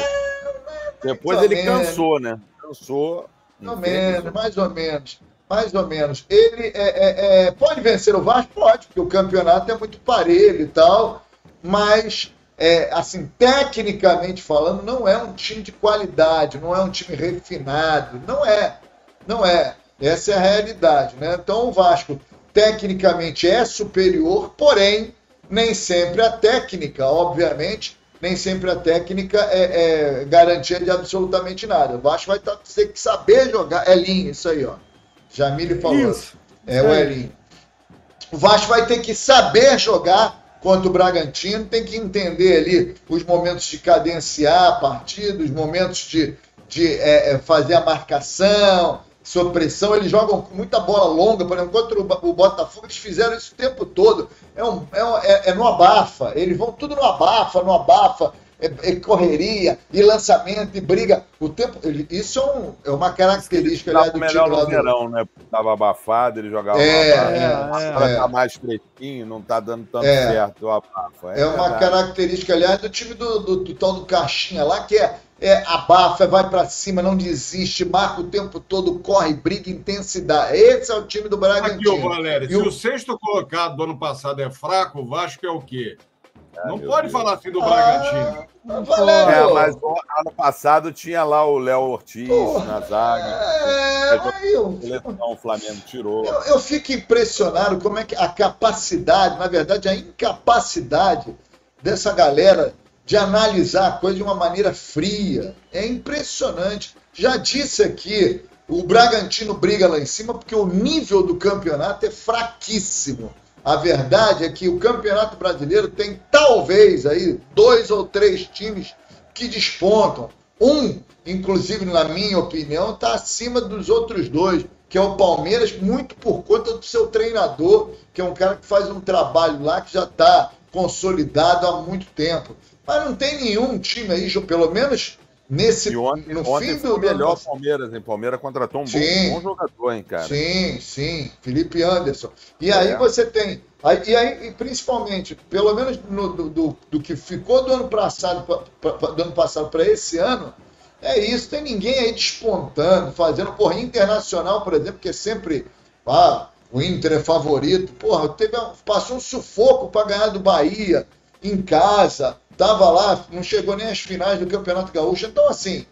Depois mais ele menos. cansou, né? Cansou. Mais ou menos, mais ou menos. Mais ou menos. Ele é, é, é, pode vencer o Vasco? Pode, porque o campeonato é muito parelho e tal. Mas, é, assim, tecnicamente falando, não é um time de qualidade, não é um time refinado. Não é. Não é. Essa é a realidade, né? Então o Vasco, tecnicamente, é superior, porém, nem sempre a técnica, obviamente, nem sempre a técnica é, é garantia de absolutamente nada. O Vasco vai tá- ter que saber jogar. Elinho, isso aí, ó. Jamile falou. Isso. É o. Elinho. O Vasco vai ter que saber jogar contra o Bragantino, tem que entender ali os momentos de cadenciar a partida, os momentos de, de é, é, fazer a marcação, sob pressão. Eles jogam com muita bola longa, por exemplo, contra o, Bo- o Botafogo, eles fizeram isso o tempo todo. É, um, é, um- é- é no abafa, eles vão tudo no abafa, no abafa. É, é correria e lançamento e briga o tempo. ele- isso é, um- é uma característica aliás, do time melhor no do, verão, né? Tava abafado, ele jogava É, abafado. é, Agora é. tá mais fresquinho, não tá dando tanto É. certo o abafa. É uma característica, aliás, do time do, do, do tal do Caixinha lá, que é, é abafa, vai pra cima, não desiste, marca o tempo todo, corre, briga, intensidade. Esse é o time do Aqui, Bragantino. Valério, E se o- o sexto colocado do ano passado é fraco, o Vasco é o quê? Não meu pode Deus. falar assim do Bragantino. Ah, Valério, É, mas o ano passado tinha lá o Léo Ortiz na zaga. é, aí eu, o Flamengo tirou. eu, eu fico impressionado como é que a capacidade, na verdade, a incapacidade dessa galera de analisar a coisa de uma maneira fria. É impressionante. Já disse aqui, o Bragantino briga lá em cima porque o nível do campeonato é fraquíssimo. A verdade é que o Campeonato Brasileiro tem talvez aí dois ou três times que despontam. Um, inclusive, na minha opinião, está acima dos outros dois, que é o Palmeiras, muito por conta do seu treinador, que é um cara que faz um trabalho lá que já está consolidado há muito tempo. Mas não tem nenhum time aí, pelo menos nesse ontem, no ontem fim do melhor Palmeiras, hein? Palmeiras contratou um bom, Sim. bom jogador, hein, cara? Sim, sim, Felipe Anderson. E É. aí você tem, aí, e aí, e principalmente, pelo menos no- do, do, do que ficou do ano passado pra- pra- do ano passado para esse ano, é isso. Tem ninguém aí despontando, fazendo porra internacional, por exemplo, que é sempre ah, o Inter é favorito. Porra, teve, passou um sufoco para ganhar do Bahia em casa. Tava lá, não chegou nem às finais do Campeonato Gaúcho. Então, assim,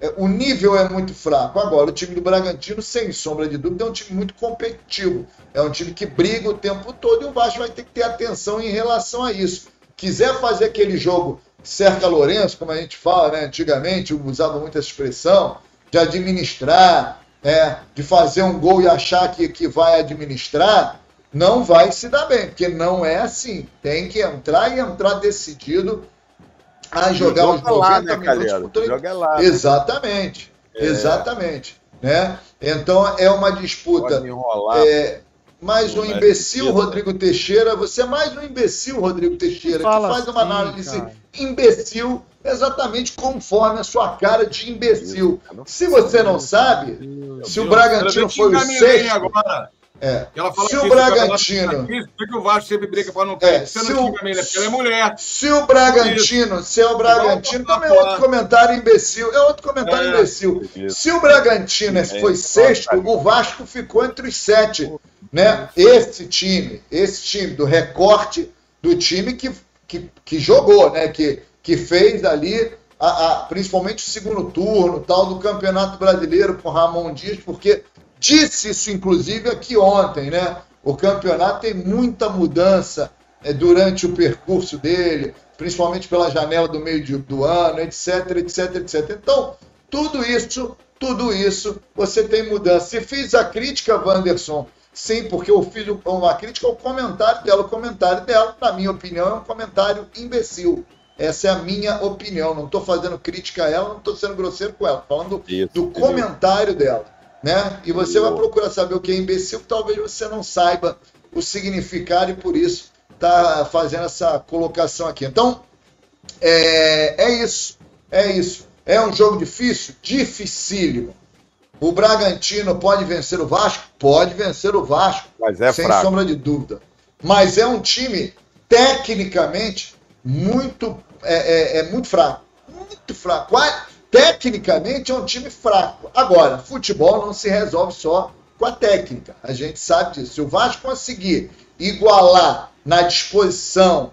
é, o nível é muito fraco. Agora, o time do Bragantino, sem sombra de dúvida, é um time muito competitivo. É um time que briga o tempo todo e o Vasco vai ter que ter atenção em relação a isso. Quiser fazer aquele jogo cerca Lourenço, como a gente fala, né? Antigamente, usava muito essa expressão, de administrar, né? de fazer um gol e achar que, que vai administrar, não vai se dar bem, porque não é assim. Tem que entrar e entrar decidido a jogar os jogo é lá, 90 né, minutos por jogo é lá, né? Exatamente. É. Exatamente. Né? Então é uma disputa. Pode enrolar. É, mais um é imbecil. Rodrigo Teixeira. Você é mais um imbecil, Rodrigo Teixeira, que faz uma assim, análise cara. imbecil, exatamente conforme a sua cara de imbecil. Se você não sabe, se o Bragantino foi o sexto. É. Ela fala Se que o Bragantino. por que o Vasco sempre briga para não É, cair. Você se não o- porque ela é mulher. Se o Bragantino, se é o Bragantino, também é outro comentário imbecil. É outro comentário É, imbecil. Se o Bragantino É, foi é, sexto, é. o Vasco ficou entre os sete. Né? Esse time, esse time do recorte do time que, que, que jogou, né? que, que fez ali, a, a- principalmente o segundo turno tal do Campeonato Brasileiro com Ramon Dias, porque disse isso, inclusive, aqui ontem, né? O campeonato tem muita mudança é, durante o percurso dele, principalmente pela janela do meio de- do ano, etc, etc, etc. Então, tudo isso, tudo isso, você tem mudança. Se fiz a crítica, Wanderson, sim, porque eu fiz uma crítica ao comentário dela. O comentário dela, na minha opinião, é um comentário imbecil. Essa é a minha opinião. Não estou fazendo crítica a ela, não estou sendo grosseiro com ela. Falando Isso, do entendeu? comentário dela, né? E você vai procurar saber o que é imbecil, que talvez você não saiba o significado e por isso está fazendo essa colocação aqui. Então, é, é isso, é isso. É um jogo difícil? Dificílimo. O Bragantino pode vencer o Vasco? Pode vencer o Vasco, Mas é sem fraco. sombra de dúvida. Mas é um time, tecnicamente, muito, é, é- é muito fraco. Muito fraco. Tecnicamente é um time fraco. Agora, futebol não se resolve só com a técnica. A gente sabe disso. Se o Vasco conseguir igualar na disposição,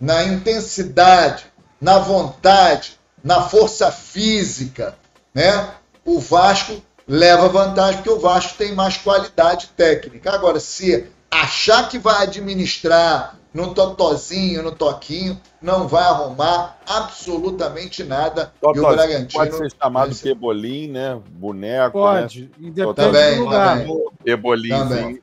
na intensidade, na vontade, na força física, né? O Vasco leva vantagem porque o Vasco tem mais qualidade técnica. Agora, se achar que vai administrar no totozinho, no toquinho, não vai arrumar absolutamente nada. e o Bragantino pode ser chamado Pebolim, né? Boneco, Pode, né? independente Também, do lugar. também. Pebolinzinho.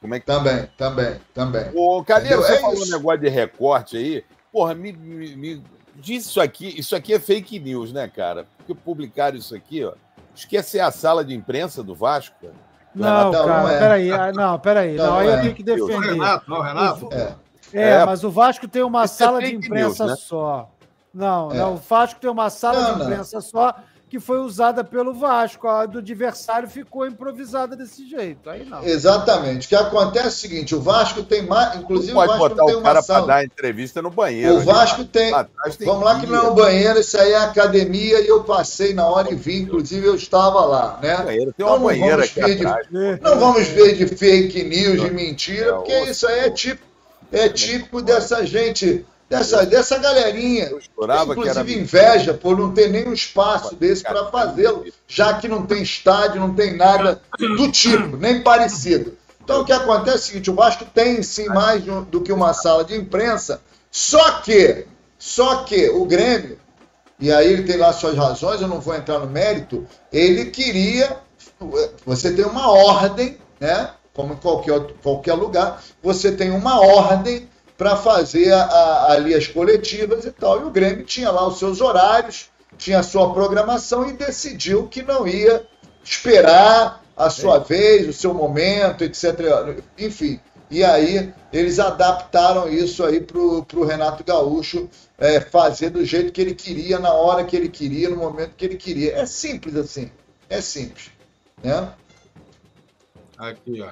Como é que Também, também, também. Ô, Calheiro, você É falou um isso. negócio de recorte aí. Porra, me, me, me diz isso aqui. Isso aqui é fake news, né, cara? Porque publicaram isso aqui, ó. Esquece a sala de imprensa do Vasco, cara. Não, Não, cara, não é. peraí. ah, Não, peraí. Não, Não, aí não eu é. tenho que Não, defender. Renato, não, Renato. É. É, É. mas o Vasco tem uma é sala de fake imprensa news, né? só. Não, É. não, o Vasco tem uma sala Não, de não. imprensa só que foi usada pelo Vasco. A do adversário ficou improvisada desse jeito. Aí não. Exatamente. O que acontece é o seguinte: o Vasco tem mais. Inclusive, Não o pode Vasco botar não tem o cara pra sala. dar entrevista no banheiro. O Vasco gente. tem. Tem Vamos lá que não é um banheiro, isso aí é academia e eu passei na hora e vi, inclusive eu estava lá, né? Banheiro, tem Então uma não banheira vamos aqui ver de- atrás. Não vamos ver de fake news, de mentira, É, porque isso aí é tipo, é típico dessa gente, dessa, dessa galerinha. Eu jurava que era Inclusive inveja por não ter nenhum espaço desse para fazê-lo, já que não tem estádio, não tem nada do tipo, nem parecido. Então o que acontece é o seguinte, o Vasco tem sim mais do do que uma sala de imprensa, só que, só que o Grêmio, e aí ele tem lá suas razões, eu não vou entrar no mérito, ele queria, você tem uma ordem, né? Como em qualquer, qualquer lugar, você tem uma ordem para fazer a- a- ali as coletivas e tal. E o Grêmio tinha lá os seus horários, tinha a sua programação e decidiu que não ia esperar a sua vez, o seu momento, etc. Enfim. E aí eles adaptaram isso aí pro, pro Renato Gaúcho é, fazer do jeito que ele queria, na hora que ele queria, no momento que ele queria. É simples assim. É simples. Né? Aqui, ó.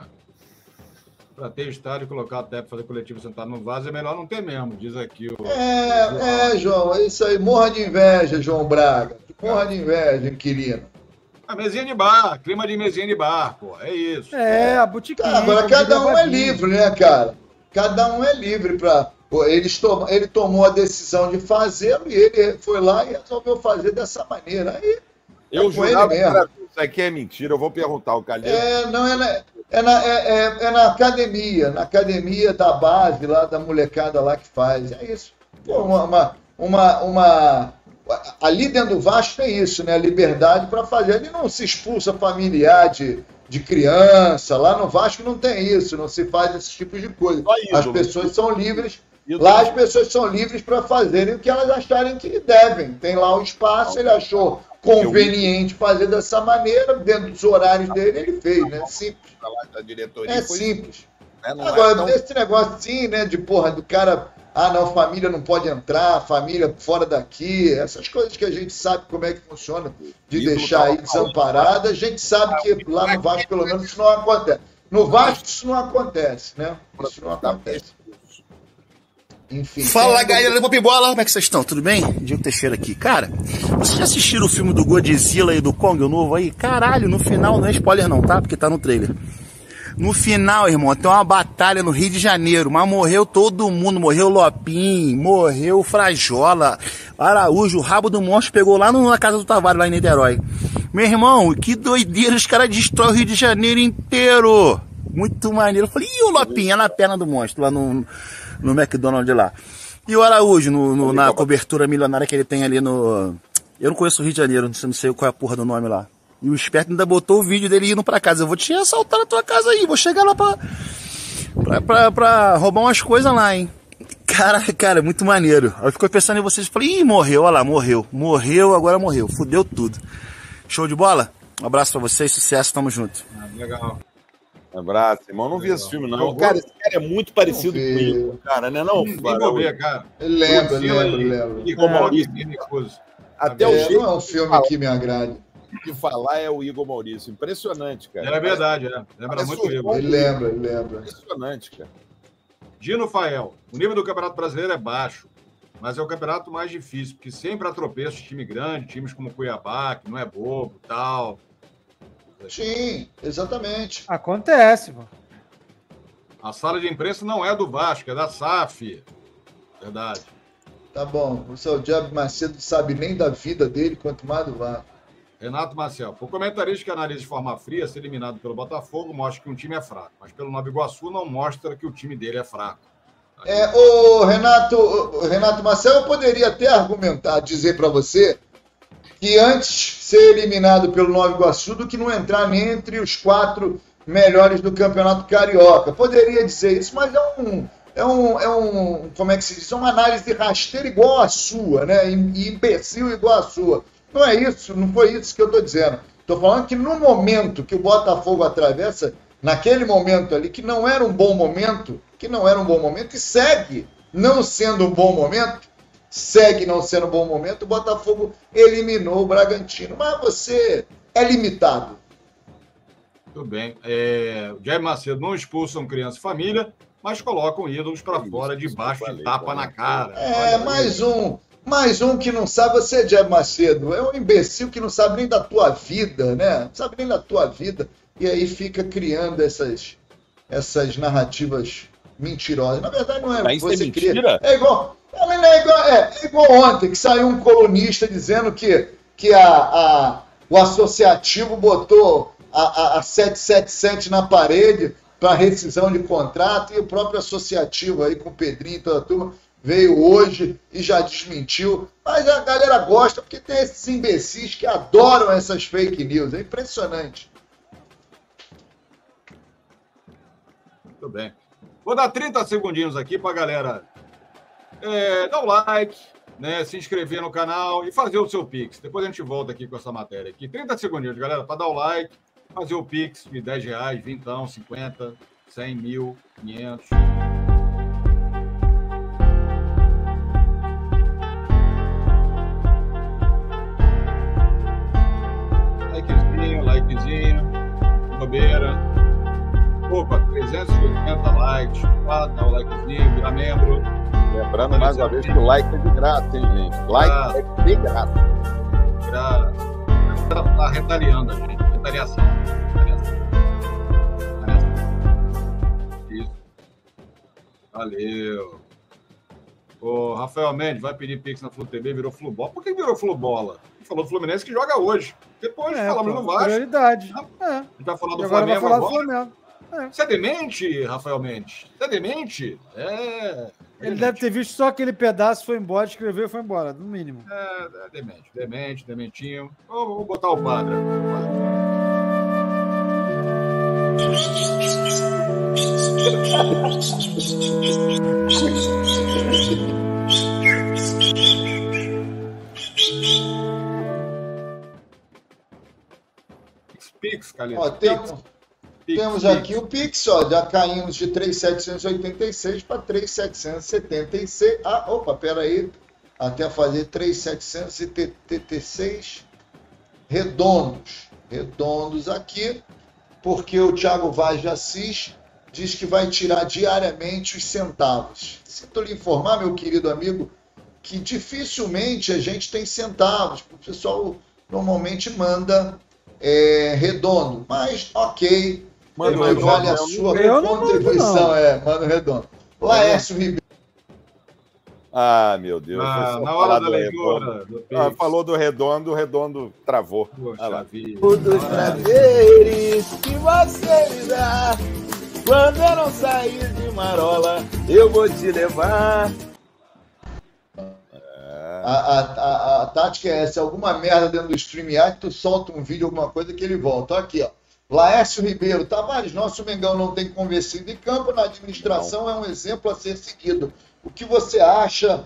Para ter estádio e colocar até para fazer coletivo sentado no vaso é melhor não ter mesmo, diz aqui o. É, é, João, é isso aí. Morra de inveja, João Braga. Morra de inveja, inquilino. A mesinha de bar, clima de mesinha de bar, pô. É isso. É, a botiquinha. Tá, agora cada um é livre, né, cara? Cada um é livre para. Eles tom... Ele tomou a decisão de fazê-lo e ele foi lá e resolveu fazer dessa maneira. Aí Eu é com ele jurava que mesmo. era- isso aqui é mentira. Eu vou perguntar ao Calheiro. É, não, é na, é, na, é, é- é na academia, na academia da base lá, da molecada lá que faz. É isso. Pô, uma, uma, uma, uma- Ali dentro do Vasco tem isso, né? A liberdade para fazer. Ali não se expulsa familiar de, de criança. Lá no Vasco não tem isso, não se faz esse tipo de coisa. As pessoas são livres. Lá as pessoas são livres para fazerem o que elas acharem que devem. Tem lá o espaço, ele achou conveniente fazer dessa maneira, dentro dos horários dele, ele fez, né? Simples. Da diretoria É simples. né, é Agora, esse negócio assim, né, de porra, do cara, ah, não, família não pode entrar, família fora daqui, essas coisas que a gente sabe como é que funciona, de Ídolo deixar tá aí desamparada, a gente sabe que lá no Vasco, pelo menos, isso não acontece. No Vasco, isso não acontece, né? Isso não acontece. Enfim. Fala tem- galera do Pop Bola, como é que vocês estão? Tudo bem? Diego Teixeira aqui. Cara, vocês já assistiram o filme do Godzilla e do Kong, o novo aí? Caralho, no final, não é spoiler não, tá? Porque tá no trailer. No final, irmão, tem uma batalha no Rio de Janeiro, mas morreu todo mundo. Morreu Lopim, morreu Frajola, Araújo, o rabo do monstro pegou lá na casa do Tavares, lá em Niterói. Meu irmão, que doideira, os caras destroem o Rio de Janeiro inteiro. Muito maneiro. Eu falei, e o Lopim? É na perna do monstro, lá no, no McDonald's lá. E o Araújo, no, no- na cobertura milionária que ele tem ali no. Eu não conheço o Rio de Janeiro, não sei, qual é a porra do nome lá. E o esperto ainda botou o vídeo dele indo pra casa. Eu vou te assaltar na tua casa aí, vou chegar lá pra, pra, pra, pra roubar umas coisas lá, hein? Cara, cara, é muito maneiro. Eu fico pensando em vocês, falei, ih, morreu, olha lá, morreu. Morreu, agora morreu. Fudeu tudo. Show de bola? Um abraço pra vocês, sucesso, tamo junto. Ah, legal. Um abraço, irmão. Não vi esse filme, não. Eu Cara, esse cara é muito parecido com o Igor, cara, né? Não, Nem vou ver, cara. Lembra, Godzilla lembra, e- lembra. E como Maurício. Até É, o jeito não é um filme que me agrade. de falar é o Igor Maurício. Impressionante, cara. É verdade, é. Lembra muito o Igor. Ele lembra, ele lembra. Impressionante, cara. Gino Fael, o nível do Campeonato Brasileiro é baixo, mas é o campeonato mais difícil, porque sempre há tropeços de time grande, times como Cuiabá, que não é bobo tal. Sim, exatamente. Acontece, mano. A sala de imprensa não é do Vasco, é da SAF. Verdade. Tá bom. O seu Diabo Macedo sabe nem da vida dele, quanto mais do Vasco. Renato Marcel, o comentarista que analisa de forma fria ser eliminado pelo Botafogo mostra que um time é fraco, mas pelo Nova Iguaçu não mostra que o time dele é fraco. É, o Renato, o Renato Marcel, eu poderia até argumentar, dizer para você que antes ser eliminado pelo Nova Iguaçu do que não entrar nem entre os quatro melhores do Campeonato Carioca. Poderia dizer isso, mas é um, é um, é um como é que se diz? É uma análise rasteira igual a sua, né? E imbecil igual a sua. Não é isso, não foi isso que eu estou dizendo. Estou falando que no momento que o Botafogo atravessa, naquele momento ali, que não era um bom momento, que não era um bom momento, e segue não sendo um bom momento, segue não sendo um bom momento, o Botafogo eliminou o Bragantino. Mas você é limitado. Tudo bem. É, o Jair Macedo não expulsam criança e família, mas colocam ídolos para fora debaixo de tapa na cara. É, mais um, mais um que não sabe, você é Diego Macedo, é um imbecil que não sabe nem da tua vida, né? Não sabe nem da tua vida, e aí fica criando essas, essas narrativas mentirosas. Na verdade, não é Mas é você cria. mentira? É igual, é, igual, é, é igual ontem, que saiu um colunista dizendo que, que a, a- o associativo botou a, a, a 777 na parede para rescisão de contrato, e o próprio associativo aí com o Pedrinho e toda a turma veio hoje e já desmentiu. Mas a galera gosta porque tem esses imbecis que adoram essas fake news. É impressionante. Muito bem. Vou dar 30 segundinhos aqui para a galera é, dar o like, né, se inscrever no canal e fazer o seu Pix. Depois a gente volta aqui com essa matéria aqui. 30 segundinhos, galera, para dar o like, fazer o Pix de 10 reais, 20, 50. 100 mil, 500. Likezinho, likezinho. Bobeira. Opa, 380 likes. Ah, dá o likezinho, virar membro. Lembrando mais uma vez que o like é de graça, hein, gente? Like é de graça. Virar. Tá, tá retaliando a gente. Retaliação. Retaliação. Retaliação. Isso. Valeu. O Rafael Mendes vai pedir Pix na Flu TV, virou Flubol. Por que virou Flubola? Ele falou do Fluminense que joga hoje. Depois É, falamos pô, no Vasco. Prioridade. É. A gente vai falar do E agora vai Flamengo falar do agora. Flamengo. Você é demente, Rafael Mendes? Você é demente? É. Ele deve ter visto só aquele pedaço, foi embora, escreveu e foi embora, no mínimo. É, é demente, demente, dementinho. Vou, vou botar o padre. Pix, Calil. Ó, temos, temos aqui o Pix, ó, já caímos de 3,786 para 3,776. Ah, opa, peraí. Até fazer 3,776 redondos. Redondos aqui, porque o Thiago Vaz de Assis diz que vai tirar diariamente os centavos. Sinto lhe informar, meu querido amigo, que dificilmente a gente tem centavos. O pessoal normalmente manda é, redondo, mas ok, Mano equivale a Redondo, sua eu contribuição, não. é, mano redondo. Laércio Ribeiro. Ah, meu Deus. Ah, na hora da leitura Redondo. do. Ah, falou do redondo, o redondo travou. Olha lá. dos prazeres que você me dá. Quando eu não sair de marola, eu vou te levar. A, a, a, a tática é essa, alguma merda dentro do StreamYard, tu solta um vídeo, alguma coisa que ele volta. Aqui, ó. Laércio Ribeiro, Tavares, nosso Mengão não tem convencido em campo, na administração é um exemplo a ser seguido. O que você acha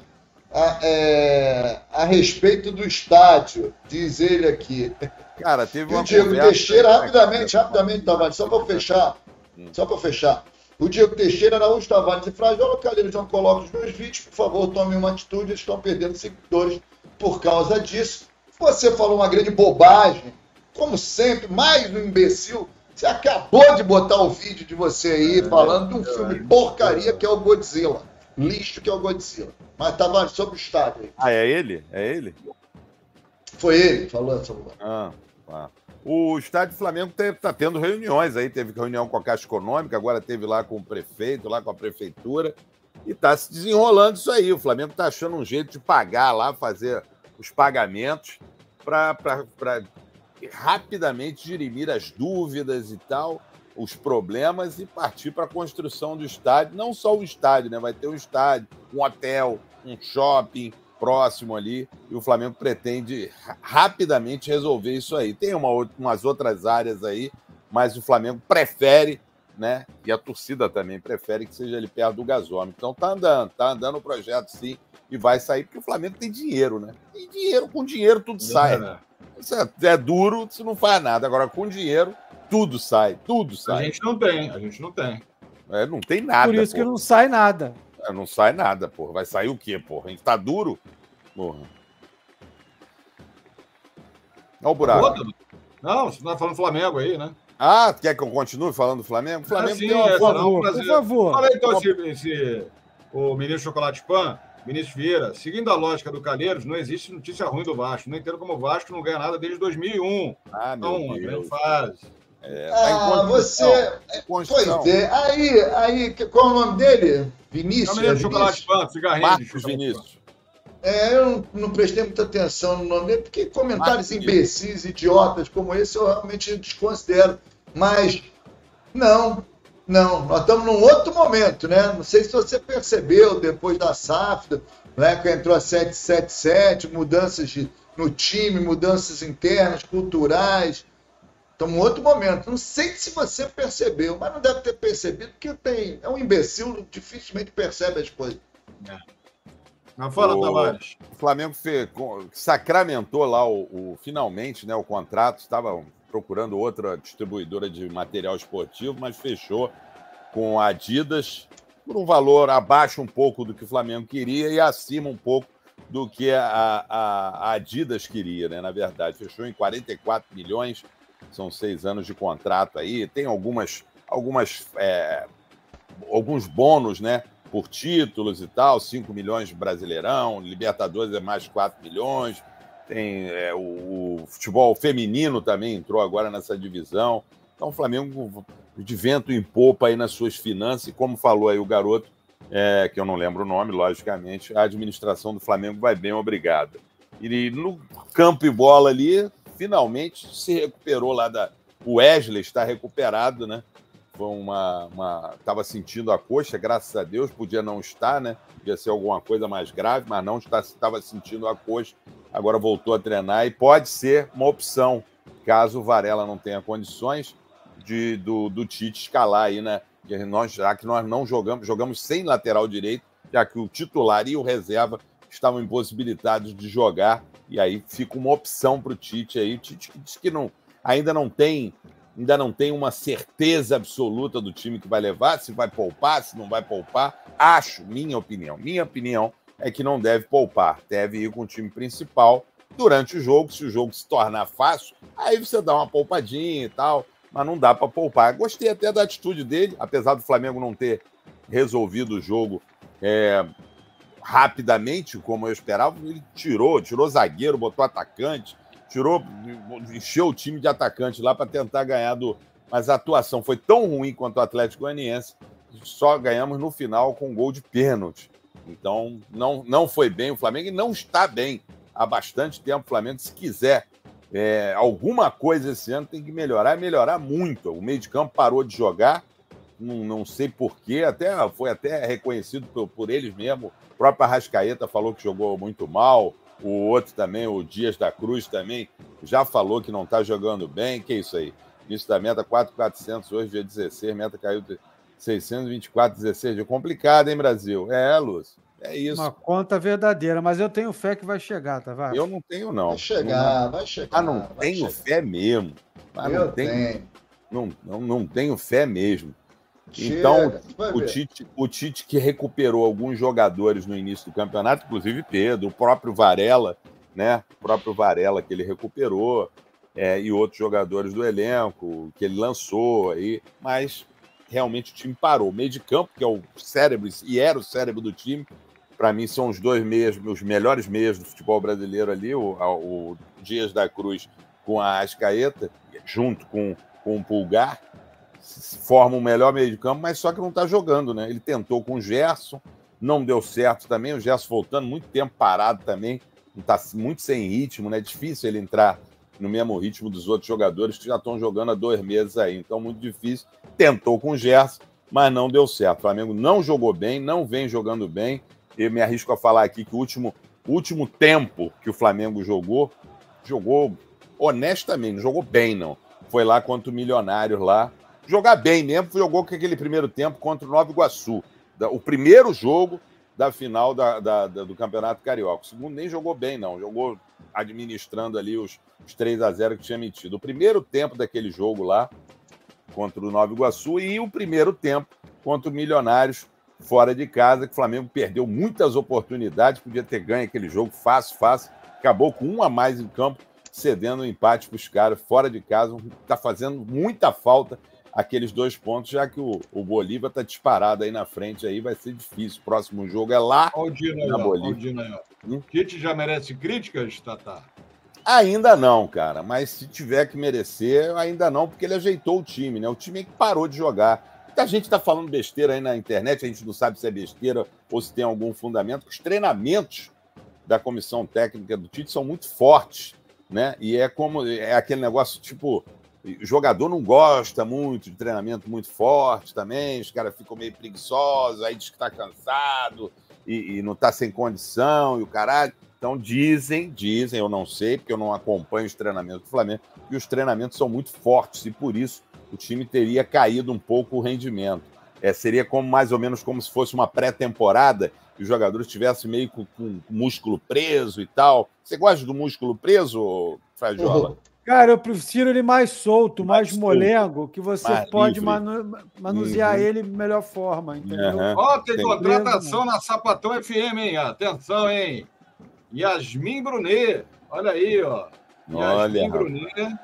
a, é, a respeito do estádio? Diz ele aqui. Cara, teve E o uma Diego conversa- Teixeira, rapidamente, rapidamente, Tavares, só para fechar. Só para fechar. O Diego Teixeira, Araújo Tavares e Frajola, Calheiro João coloca os meus vídeos, por favor, tome uma atitude, eles estão perdendo seguidores por causa disso. Você falou uma grande bobagem, como sempre, mais um imbecil. Você acabou de botar o vídeo de você aí falando de um filme porcaria que é o Godzilla. Lixo que é o Godzilla. Mas Tavares, sobre o estádio aí. Ah, é ele? É ele? Foi ele que falou essa. Ah, tá. O estádio do Flamengo está tendo reuniões aí, teve reunião com a Caixa Econômica, agora teve lá com o prefeito, lá com a prefeitura, e está se desenrolando isso aí. O Flamengo está achando um jeito de pagar lá, fazer os pagamentos para rapidamente dirimir as dúvidas e tal, os problemas e partir para a construção do estádio. Não só o estádio, né? Vai ter um estádio, um hotel, um shopping próximo ali, e o Flamengo pretende ra- rapidamente resolver isso aí. Tem uma, umas outras áreas aí, mas o Flamengo prefere, né? E a torcida também prefere que seja ali perto do gasômetro. Então tá andando, tá andando o projeto sim, e vai sair, porque o Flamengo tem dinheiro, né? Tem dinheiro, com dinheiro tudo sai. É. É, é duro, você não faz nada. Agora, com dinheiro, tudo sai, tudo A sai. gente não tem, a gente não tem. É, não tem nada. Por isso que porra. não sai nada. É, Não sai nada, porra. Vai sair o quê, porra? A gente tá duro? Porra. Olha o buraco. Outra? Não, você não tá falando Flamengo aí, né? Ah, quer que eu continue falando do Flamengo? Flamengo Ah, sim, tem uma é, forma- será um prazer. favor. Fala aí, então, esse, esse- o ministro Chocolate Pan, ministro Vieira, seguindo a lógica do Calheiros, não existe notícia ruim do Vasco. Não entendo como o Vasco não ganha nada desde 2001. Ah, meu então, Deus. grande fase. É, Ah, você. Pois é. Aí, aí, qual é o nome dele? Vinícius? É é chocolate Vinícius? pan, cigarrinho de Marcos chocolate Vinícius. É, eu não, não prestei muita atenção no nome dele, porque comentários Marcos imbecis, idiotas como esse, eu realmente desconsidero. Mas, não, não, nós estamos num outro momento, né? Não sei se você percebeu, depois da SAF, né, que entrou a 777, mudanças de, no time, mudanças internas, culturais. Estamos num outro momento. Não sei se você percebeu, mas não deve ter percebido, porque tem, é um imbecil, dificilmente percebe as coisas. Mas fala, o, Tavares. O Flamengo fe- com- sacramentou lá o, o- finalmente né, o contrato. Estava procurando outra distribuidora de material esportivo, mas fechou com a Adidas por um valor abaixo um pouco do que o Flamengo queria e acima um pouco do que a, a, a Adidas queria, né? Na verdade, fechou em 44 milhões, são seis anos de contrato aí, tem algumas, algumas é, alguns bônus, né? Por títulos e tal, 5 milhões Brasileirão, Libertadores é mais 4 milhões, tem é, o, o, futebol feminino também entrou agora nessa divisão. Então o Flamengo de vento em popa aí nas suas finanças, e como falou aí o garoto, é, que eu não lembro o nome, logicamente, a administração do Flamengo vai bem, obrigada. E no campo e bola ali, finalmente se recuperou lá da. O Wesley está recuperado, né? Foi uma. uma... Tava sentindo a coxa, graças a Deus, podia não estar, né? Podia ser alguma coisa mais grave, mas não estava sentindo a coxa. Agora voltou a treinar e pode ser uma opção, caso o Varela não tenha condições de, do, do Tite escalar aí, né? Nós, já que nós não jogamos, jogamos sem lateral direito, já que o titular e o reserva estavam impossibilitados de jogar, e aí fica uma opção para o Tite aí. O Tite diz que não, ainda não tem ainda não tem uma certeza absoluta do time que vai levar, se vai poupar, se não vai poupar. Acho, minha opinião, minha opinião é que não deve poupar, deve ir com o time principal durante o jogo. Se o jogo se tornar fácil, aí você dá uma poupadinha e tal mas não dá para poupar. Gostei até da atitude dele, apesar do Flamengo não ter resolvido o jogo é, rapidamente, como eu esperava. Ele tirou, tirou zagueiro, botou atacante, tirou, encheu o time de atacante lá para tentar ganhar do. Mas a atuação foi tão ruim quanto o Atlético Goianiense, só ganhamos no final com um gol de pênalti. Então, não, não foi bem o Flamengo e não está bem há bastante tempo. O Flamengo, se quiser é, alguma coisa esse ano tem que melhorar, melhorar muito. O meio de campo parou de jogar, não, não sei porquê, até, foi até reconhecido por, por eles mesmo. O próprio Arrascaeta falou que jogou muito mal, o outro também, o Dias da Cruz também, já falou que não está jogando bem. Que é isso aí? Início da meta 4,400, hoje dia 16, meta caiu 624, 16. É complicado, hein, Brasil? É, Lúcio. É isso. Uma conta verdadeira, mas eu tenho fé que vai chegar, tá vendo? Eu não tenho, não. Vai chegar, não, vai chegar. Ah, não tenho chegar. fé mesmo. Ah, eu não tenho, tenho. Não, não, não tenho fé mesmo. Chega, então, vai o. Tite, o Tite que recuperou alguns jogadores no início do campeonato, inclusive Pedro, o próprio Varela, né? O próprio Varela que ele recuperou, é, e outros jogadores do elenco que ele lançou aí, mas realmente o time parou. Meio de campo, que é o cérebro, e era o cérebro do time, para mim são os dois meias, os melhores meias do futebol brasileiro ali, o, o Dias da Cruz com a Ascaeta, junto com, com o Pulgar, formam o melhor meio de campo, mas só que não está jogando, né? Ele tentou com o Gerson, não deu certo também, o Gerson voltando muito tempo parado também, está muito sem ritmo, né? É difícil ele entrar no mesmo ritmo dos outros jogadores que já estão jogando há dois meses aí, então muito difícil. Tentou com o Gerson, mas não deu certo. O Flamengo não jogou bem, não vem jogando bem. Eu me arrisco a falar aqui que o último, último tempo que o Flamengo jogou, jogou honestamente, não jogou bem, não. Foi lá contra o Milionários lá. Jogar bem mesmo, jogou com aquele primeiro tempo contra o Nova Iguaçu. O primeiro jogo da final da- da- da- do Campeonato Carioca. O segundo nem jogou bem, não. Jogou administrando ali os, os 3 a 0 que tinha metido. O primeiro tempo daquele jogo lá, contra o Nova Iguaçu, e o primeiro tempo contra o Milionários, fora de casa, que o Flamengo perdeu muitas oportunidades, podia ter ganho aquele jogo fácil, fácil, acabou com um a mais em campo, cedendo um empate para os caras fora de casa. Está fazendo muita falta aqueles dois pontos, já que o, o Bolívar está disparado aí na frente, aí vai ser difícil. O próximo jogo é lá Olha o Dino aí, na Bolívia. O Tite já merece críticas, Tatá? Ainda não, cara. Mas se tiver que merecer, ainda não, porque ele ajeitou o time, né? O time é que parou de jogar. Muita gente tá falando besteira aí na internet, a gente não sabe se é besteira ou se tem algum fundamento. Os treinamentos da comissão técnica do Tite são muito fortes, né? E é como é aquele negócio tipo o jogador não gosta muito de treinamento muito forte também, os caras ficam meio preguiçosos, aí diz que tá cansado e, e não tá sem condição e o caralho. Então dizem, dizem, eu não sei, porque eu não acompanho os treinamentos do Flamengo, e os treinamentos são muito fortes e por isso o time teria caído um pouco o rendimento. É, seria como mais ou menos como se fosse uma pré-temporada e os jogadores estivessem meio com, com músculo preso e tal. Você gosta do músculo preso, Frajola? Cara, eu prefiro ele mais solto, mais, solto. molengo, que você Mais pode manu- manusear Uhum. ele de melhor forma, entendeu? Aham. Ó, tem Tem. contratação na Sapatão FM, hein? Atenção, hein? Yasmin Brunet. Olha aí, ó. Olha, Yasmin rapaz. Brunet.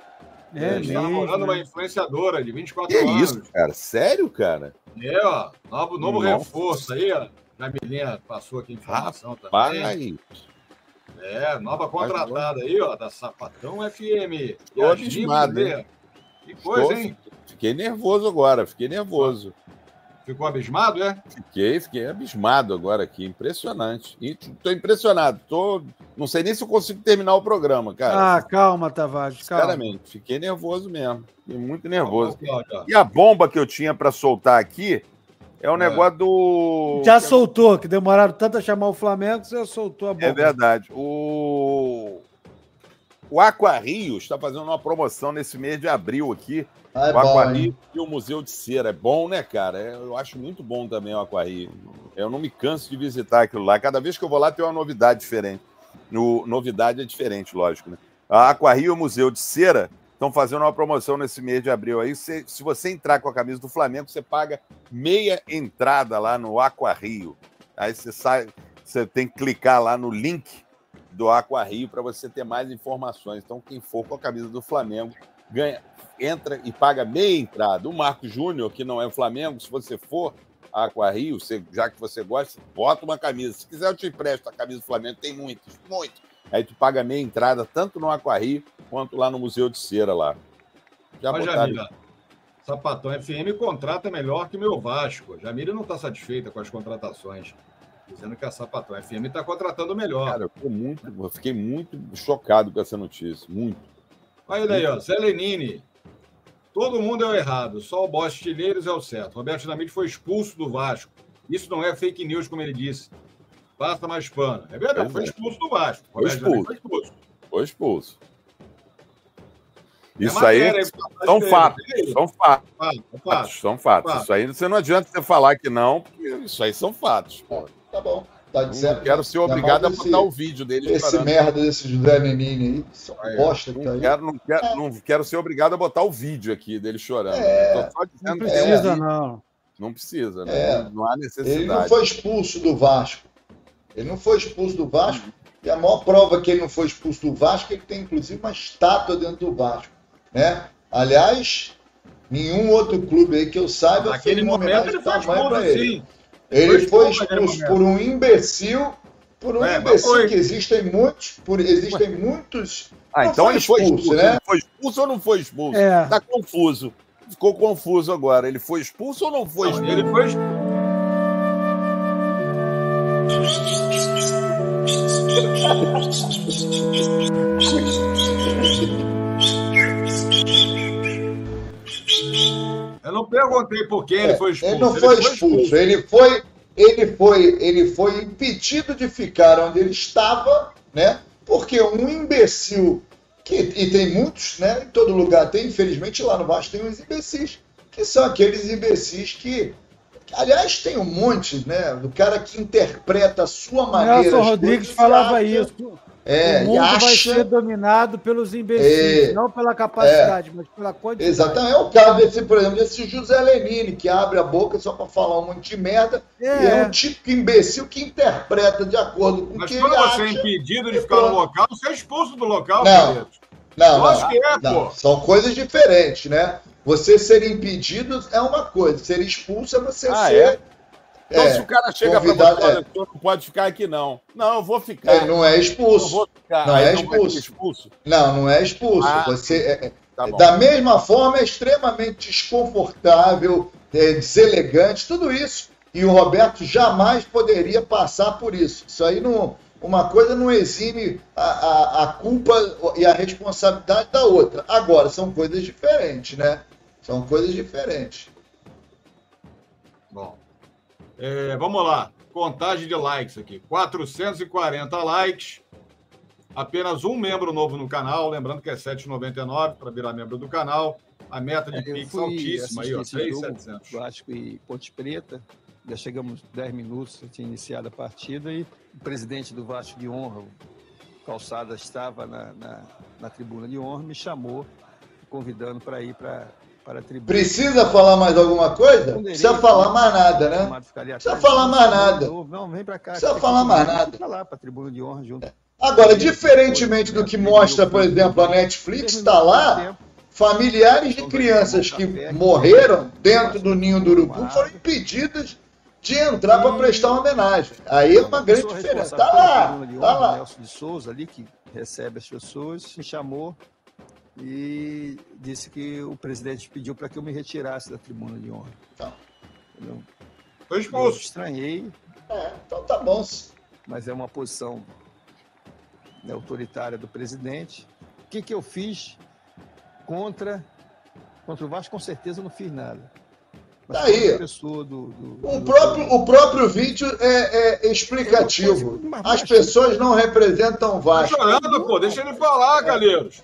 É está namorando uma influenciadora de 24 Que anos. isso, cara? Sério, cara? É, ó. Novo, novo Nossa. reforço aí, ó. Jamilinha passou aqui a informação também. É, nova contratada aí, ó, da Sapatão FM. Tô abismado, hein? Que coisa, Tô- hein? Fiquei nervoso agora, fiquei nervoso. Ficou abismado, é? Fiquei, fiquei abismado agora aqui, impressionante. E tô impressionado, tô, não sei nem se eu consigo terminar o programa, cara. Ah, calma, Tavares, calma. Sinceramente, fiquei nervoso mesmo, fiquei muito nervoso. Ó. E a bomba que eu tinha pra soltar aqui é o É. negócio do Já soltou, que demoraram tanto a chamar o Flamengo, você já soltou a bomba. É verdade. O o Aquarrio está fazendo uma promoção nesse mês de abril aqui. Ah, é o Aquarrio e o Museu de Cera. É bom, né, cara? É, Eu acho muito bom também o Aquarrio. Eu não me canso de visitar aquilo lá. Cada vez que eu vou lá tem uma novidade diferente. No, novidade é diferente, lógico, né? A Aquarrio e o Museu de Cera estão fazendo uma promoção nesse mês de abril aí. Se, se você entrar com a camisa do Flamengo, você paga meia entrada lá no Aquarrio. Aí você sai, você tem que clicar lá no link do Aquarrio para você ter mais informações. Então, quem for com a camisa do Flamengo, ganha, entra e paga meia entrada. O Marco Júnior, que não é o Flamengo, se você for a Aquarrio, você, já que você gosta, bota uma camisa. Se quiser, eu te empresto a camisa do Flamengo, tem muitas, muitas. Aí tu paga meia entrada, tanto no Aquarrio quanto lá no Museu de Cera lá. Já Ó, botaram- Jamila, Sapatão FM contrata melhor que meu Vasco. Jamila não está satisfeita com as contratações. Dizendo que a Sapatão FM está contratando melhor. Cara, eu, muito, eu fiquei muito chocado com essa notícia. Muito. Olha ele aí, ó. Zé Lenine. Todo mundo é o errado, só o boss Artilheiros é o certo. Roberto Dinamite foi expulso do Vasco. Isso não é fake news, como ele disse. Basta mais pano. É verdade, foi é. expulso do Vasco. Foi expulso. Foi expulso. Foi expulso. É Isso matéria, aí são fatos. São fatos. Fato, é fato. São fatos. Fato. Isso aí você não adianta você falar que não, porque isso aí são fatos. Pô. Tá bom. Tá Não quero ser Ainda obrigado a botar esse- o vídeo dele Esse chorando. merda desse José Nenini aí. Ó. bosta que tá Não aí. quero, não, quero, não quero ser obrigado a botar o vídeo aqui dele chorando. É. Tô só dizendo Não que precisa, é- não. Não precisa, né? É. Não, não há Ele necessidade. não foi expulso do Vasco. Ele não foi expulso do Vasco. E a maior prova que ele não foi expulso do Vasco é que tem inclusive uma estátua dentro do Vasco. Né? Aliás, nenhum outro clube aí que eu saiba Naquele uma momento ele foi expulso, para ele. sim. Ele foi expulso por um imbecil, por um É, imbecil foi. que existem muitos, por existem muitos. Ah, então foi ele foi expulso, expulso. né? Ele foi expulso ou não foi expulso? É. Tá confuso. Ficou confuso agora. Ele foi expulso ou não foi Não, expulso? ele foi expulso. Eu não perguntei por quem ele foi expulso. Ele não foi expulso. Ele foi, ele foi, ele foi impedido de ficar onde ele estava, né? Porque um imbecil que e tem muitos, né? Em todo lugar tem, infelizmente lá no Vasco tem uns imbecis que são aqueles imbecis que Aliás, tem um monte, né? Do cara que interpreta a sua maneira. Nelson Rodrigues coisas falava acha- isso. É, o mundo vai acha- ser dominado pelos imbecis, É. não pela capacidade, mas pela quantidade. Exatamente. É o caso desse, por exemplo, desse José Lenine, que abre a boca só para falar um monte de merda. É. E é um típico imbecil que interpreta de acordo com o Mas que quando ele você é acha. impedido de ficar no local, você é expulso do local, Não. querido. Não, não, é, não. São coisas diferentes, né? Você ser impedido é uma coisa, ser expulso é você Ah, ser. é? Então, é, se o cara chega convidado- você, olha, é. não pode ficar aqui, não. Não, eu vou ficar. Ele não é expulso. Vou ficar. Não é não vai ser expulso. expulso. Não, não é expulso. Ah, Você é- é- Tá da mesma forma é extremamente desconfortável, é, deselegante, tudo isso. E o Roberto jamais poderia passar por isso. Isso aí não. Uma coisa não exime a, a, a culpa e a responsabilidade da outra. Agora, são coisas diferentes, né? São coisas diferentes. Bom, é, vamos lá. Contagem de likes aqui. 440 likes. Apenas um membro novo no canal. Lembrando que é R$ 7,99 para virar membro do canal. A meta de É, Pix altíssima aí, ó. assistir esse jogo, 3,700. Vasco e Ponte Preta. Já chegamos 10 minutos, já tinha iniciado a partida e o presidente do Vasco de honra, o Calçada estava na, na, na tribuna de honra, me chamou, convidando para ir para para a tribuna. Precisa falar mais alguma coisa? Precisa falar mais nada, né? Precisa falar mais nada. Não, vem para cá. Precisa falar mais nada. Lá, para a tribuna de honra junto. Agora, diferentemente do que mostra, por exemplo, a Netflix, está lá, familiares de crianças que morreram dentro do ninho do urubu foram impedidas de entrar para prestar uma homenagem. Aí é uma grande diferença. Tá lá, tá lá. Nelson de Souza ali, que recebe as pessoas, me chamou e disse que o presidente pediu para que eu me retirasse da tribuna de honra. Entendeu? Foi Eu expulso. estranhei, É, então tá bom. mas é uma posição né, autoritária do presidente. O que, que eu fiz contra, contra o Vasco? Com certeza eu não fiz nada. Mas Tá aí. pessoa do, do- O do- próprio, o próprio vídeo é, é explicativo. As pessoas não representam o Vasco. Tá chorando, pô. Deixa ele falar, Calheiros.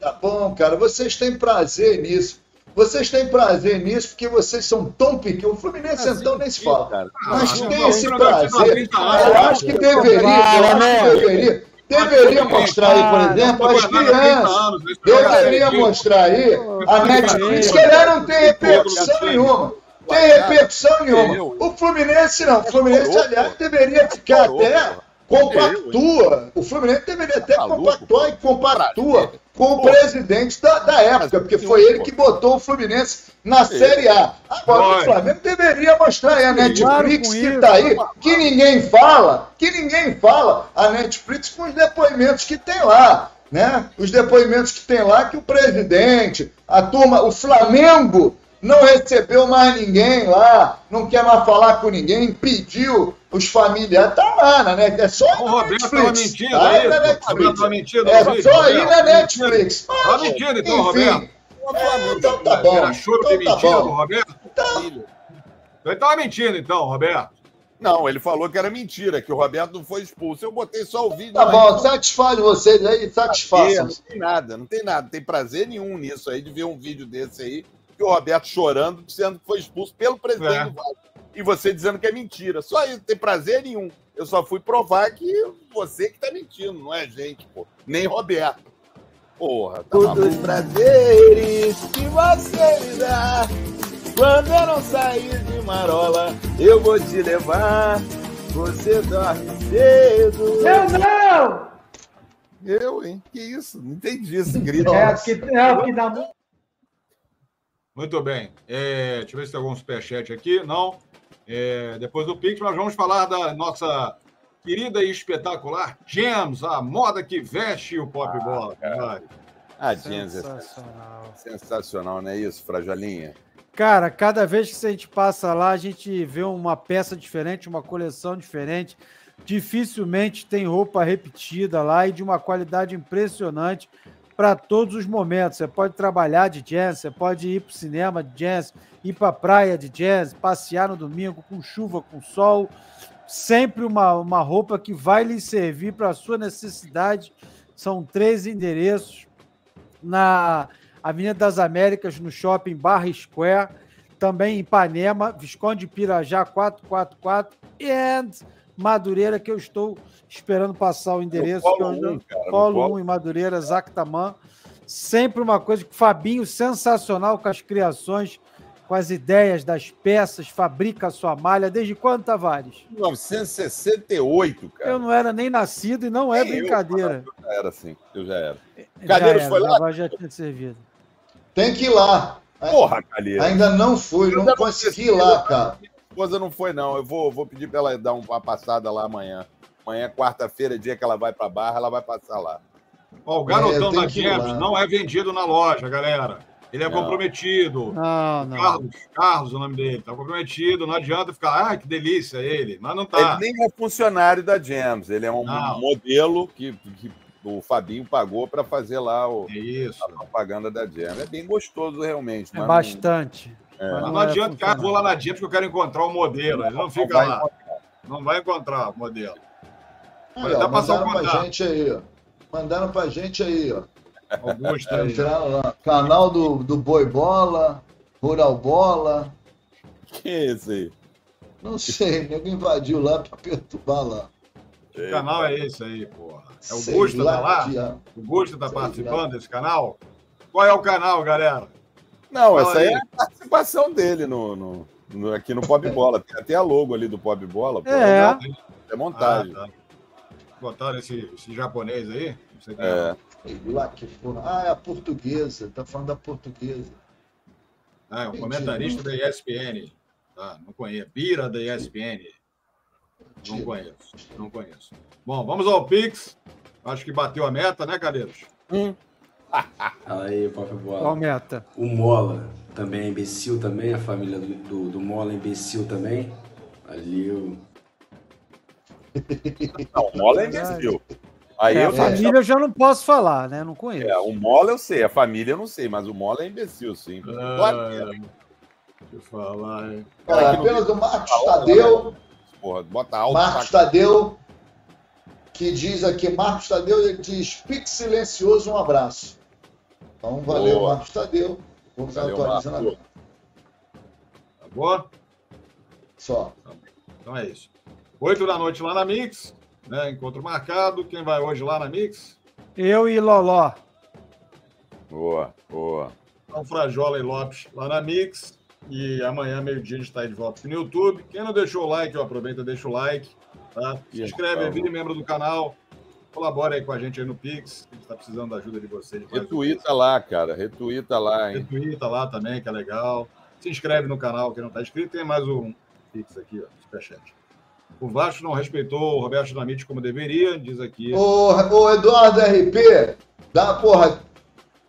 Tá bom, cara. Vocês têm prazer nisso. Vocês têm prazer nisso porque vocês são tão pequenos. O Fluminense então nem se fala. Mas Ah, tem não, esse prazer. Eu acho que deveria, eu acho que deveria. Deveria mostrar aí, por exemplo, as crianças. Deveria mostrar aí a Netflix, que ela não tem repercussão nenhuma. Tem repercussão nenhuma. O Fluminense não. O Fluminense, aliás, deveria ficar até compactua. O Fluminense deveria até compactuar e compactua com o presidente da, da época, porque foi ele que botou o Fluminense na Série A. Agora, o Vai. Flamengo deveria mostrar aí a Netflix que isso. tá aí, que ninguém fala, que ninguém fala, a Netflix com os depoimentos que tem lá, né? Os depoimentos que tem lá que o presidente, a turma, o Flamengo não recebeu mais ninguém lá, não quer mais falar com ninguém, impediu os familiares. Tá lá, na net, é só O Roberto Netflix. mentindo tá aí. O Roberto Netflix. tava mentindo É só ir na Netflix. Tá mentindo, então, Enfim. Roberto. É, então tá bom. Era choro Então tá mentira do bom. Roberto? Ele tava mentindo, então, Roberto. Não, ele falou que era mentira, que o Roberto não foi expulso. Eu botei só o vídeo. Tá bom, então. satisfaz vocês aí, É, satisfaçam. Não tem nada, não tem nada. Não tem prazer nenhum nisso aí, de ver um vídeo desse aí, que o Roberto chorando, dizendo que foi expulso pelo presidente É. do Vasco. E você dizendo que é mentira. Só isso, não tem prazer nenhum. Eu só fui provar que você que tá mentindo, não é gente, pô. Nem Roberto. Porra, tá Todos os prazeres que você me dá. Quando eu não sair de marola, eu vou te levar. Você dorme cedo. Eu não! Eu, hein? Que isso? Não entendi esse grito. É porque, é porque dá muito. Muito bem. É, deixa eu ver se tem algum superchat aqui. Não. É, depois do Pix, nós vamos falar da nossa querida e espetacular Gems, a moda que veste o pop bola. Vai. Ah, Jens, é Sensacional. sensacional, não é isso, Frajolinha? Cara, cada vez que a gente passa lá, a gente vê uma peça diferente, uma coleção diferente. Dificilmente tem roupa repetida lá e de uma qualidade impressionante para todos os momentos. Você pode trabalhar de jazz, você pode ir para o cinema de jazz, ir para a praia de jazz, passear no domingo com chuva, com sol. Sempre uma, uma roupa que vai lhe servir para a sua necessidade. São três endereços na Avenida das Américas, no shopping Barra Square, também em Ipanema, Visconde Pirajá 444 e Madureira, que eu estou esperando passar o endereço. Polo que eu já- 1, cara, no Polo Polo. 1 em Madureira, Zactamã. Sempre uma coisa que Fabinho, sensacional com as criações, com as ideias das peças, fabrica a sua malha. Desde quando, Tavares? 1968, cara. Eu não era nem nascido e não é Nem eu, brincadeira. Eu já era assim, eu já era. Já Calheiros era, foi lá? já- já tinha servido. Tem que ir lá. Porra, Calheiros. Ainda não fui, não consegui ir lá, cara. Minha esposa não foi, não. Eu vou, vou pedir pra ela dar uma passada lá amanhã. Amanhã, quarta-feira, dia que ela vai pra Barra, ela vai passar lá. Ó, o garotão É, da lá. não é vendido na loja, galera. Ele é Não. comprometido. Não, não. Carlos, Carlos, o nome dele. Tá comprometido. Não adianta ficar, ah, que delícia ele. Mas não tá. Ele nem é funcionário da Gems, ele é um Não. modelo que, que o Fabinho pagou pra fazer lá o, É isso. a propaganda da Gems. É bem gostoso, realmente. É bastante. Não, é. Mas não não é adianta, cara, funcionário. vou lá na Gems que eu quero encontrar o modelo. Ele não fica vai lá. Não vai encontrar o modelo. Aí, Pode ó, até passar o mandaram pra gente aí, ó. Mandaram pra gente aí, ó. Augusto. Entraram lá. Canal do, do Boi Bola, Rural Bola. Que é esse aí? Não sei, nego invadiu lá pra perturbar lá. Que canal é esse aí, porra? É o lá tá lá? diabo. O Gusta tá Sei participando lá. desse canal? Qual é o canal, galera? Não, Fala essa aí aí. é a participação dele no, no- no- aqui no Pop Bola. Tem até a logo ali do Pop Bola. pô. É. É montagem. Ah, tá. Botaram esse, esse japonês aí? Não sei quem É. Lá que. Ah, é a portuguesa. Tá falando da portuguesa. Ah, é um Entendi. comentarista da ESPN. Tá, não conheço. Bira da ESPN. Não conheço. Não conheço. Bom, vamos ao Pix. Acho que bateu a meta, né, Cadeiros? Aí, Pop Qual Bola. meta? O Mola também é imbecil também, a família do, do, do Mola é imbecil também. Valeu. Não, o Mola é imbecil. Aí É, a eu família eu já não posso falar, né? Não conheço. É, o Mola eu sei, a família eu não sei, mas o Mola é imbecil, sim. É. Deixa eu falar, hein? Cara, apenas o Marcos Tadeu. Porra, bota alto. Marcos pra- Tadeu, que diz aqui, Marcos Tadeu, ele diz, pique silencioso, um abraço. Então, valeu, Boa. Marcos Tadeu. Vamos Valeu, atualizando Marcos. agora. Tá bom? Só. Então é isso. Oito da noite lá na Mix. Né? Encontro marcado. Quem vai hoje lá na Mix? Eu e Loló. Boa, boa. Então, Frajola e Lopes lá na Mix. E amanhã, meio-dia, a gente está de volta aqui no YouTube. Quem não deixou o like, ó, aproveita e deixa o like. Tá? Se Isso, inscreve, tá vire membro do canal. Colabora aí com a gente aí no Pix. A gente está precisando da ajuda de vocês. Retuita lá, cara. Retuita lá, hein? Retuita lá também, que é legal. Se inscreve no canal, quem não está inscrito. Tem mais um Pix aqui, ó, Superchat. O Vasco não respeitou o Roberto Dinamite como deveria, diz aqui. Ô, ô, Eduardo RP, dá, porra,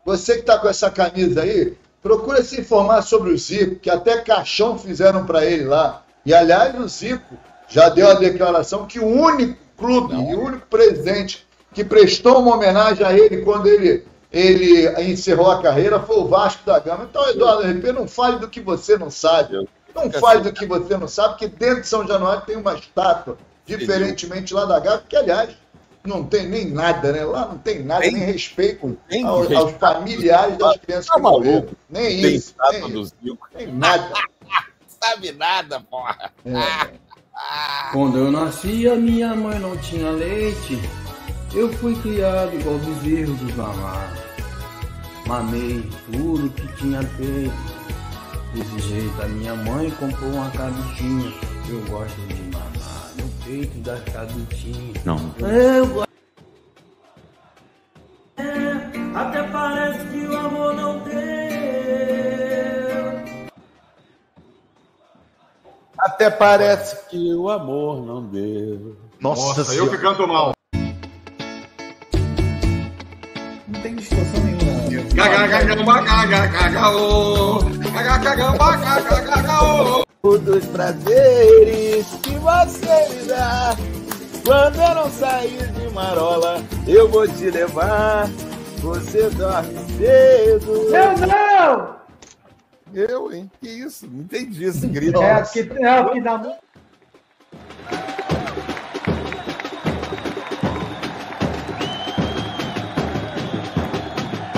você que tá com essa camisa aí, procura se informar sobre o Zico, que até caixão fizeram para ele lá. E, aliás, o Zico já deu a declaração que o único clube e o único presidente que prestou uma homenagem a ele quando ele, ele encerrou a carreira foi o Vasco da Gama. Então, Eduardo RP, não fale do que você não sabe. Não fale do que você não sabe, que dentro de São Januário tem uma estátua, diferentemente lá da Gávea, que, aliás, não tem nem nada, né? Lá não tem nada, nem respeito tem aos, respeito. aos familiares das crianças Tá que morreram. maluco? Nem Tem isso. estátua Nem, do isso. Zico. nem nada. Sabe nada, porra. Quando eu nasci, a minha mãe não tinha leite. Eu fui criado igual bezerro dos mamados. Mamei tudo que tinha peito. Desse jeito, a minha mãe comprou uma cabritinha. Eu gosto de mamar no peito da cabritinha. Não. Eu gosto. Até parece que o amor não deu. Até parece que o amor não deu. Nossa, eu que canto mal. Nenhuma. dos prazeres que você me dá. Quando eu não sair de marola, eu vou te levar. Você dorme cedo. Eu não! Eu, hein? Que isso? Não entendi esse grito. É, porque, é, porque dá muito.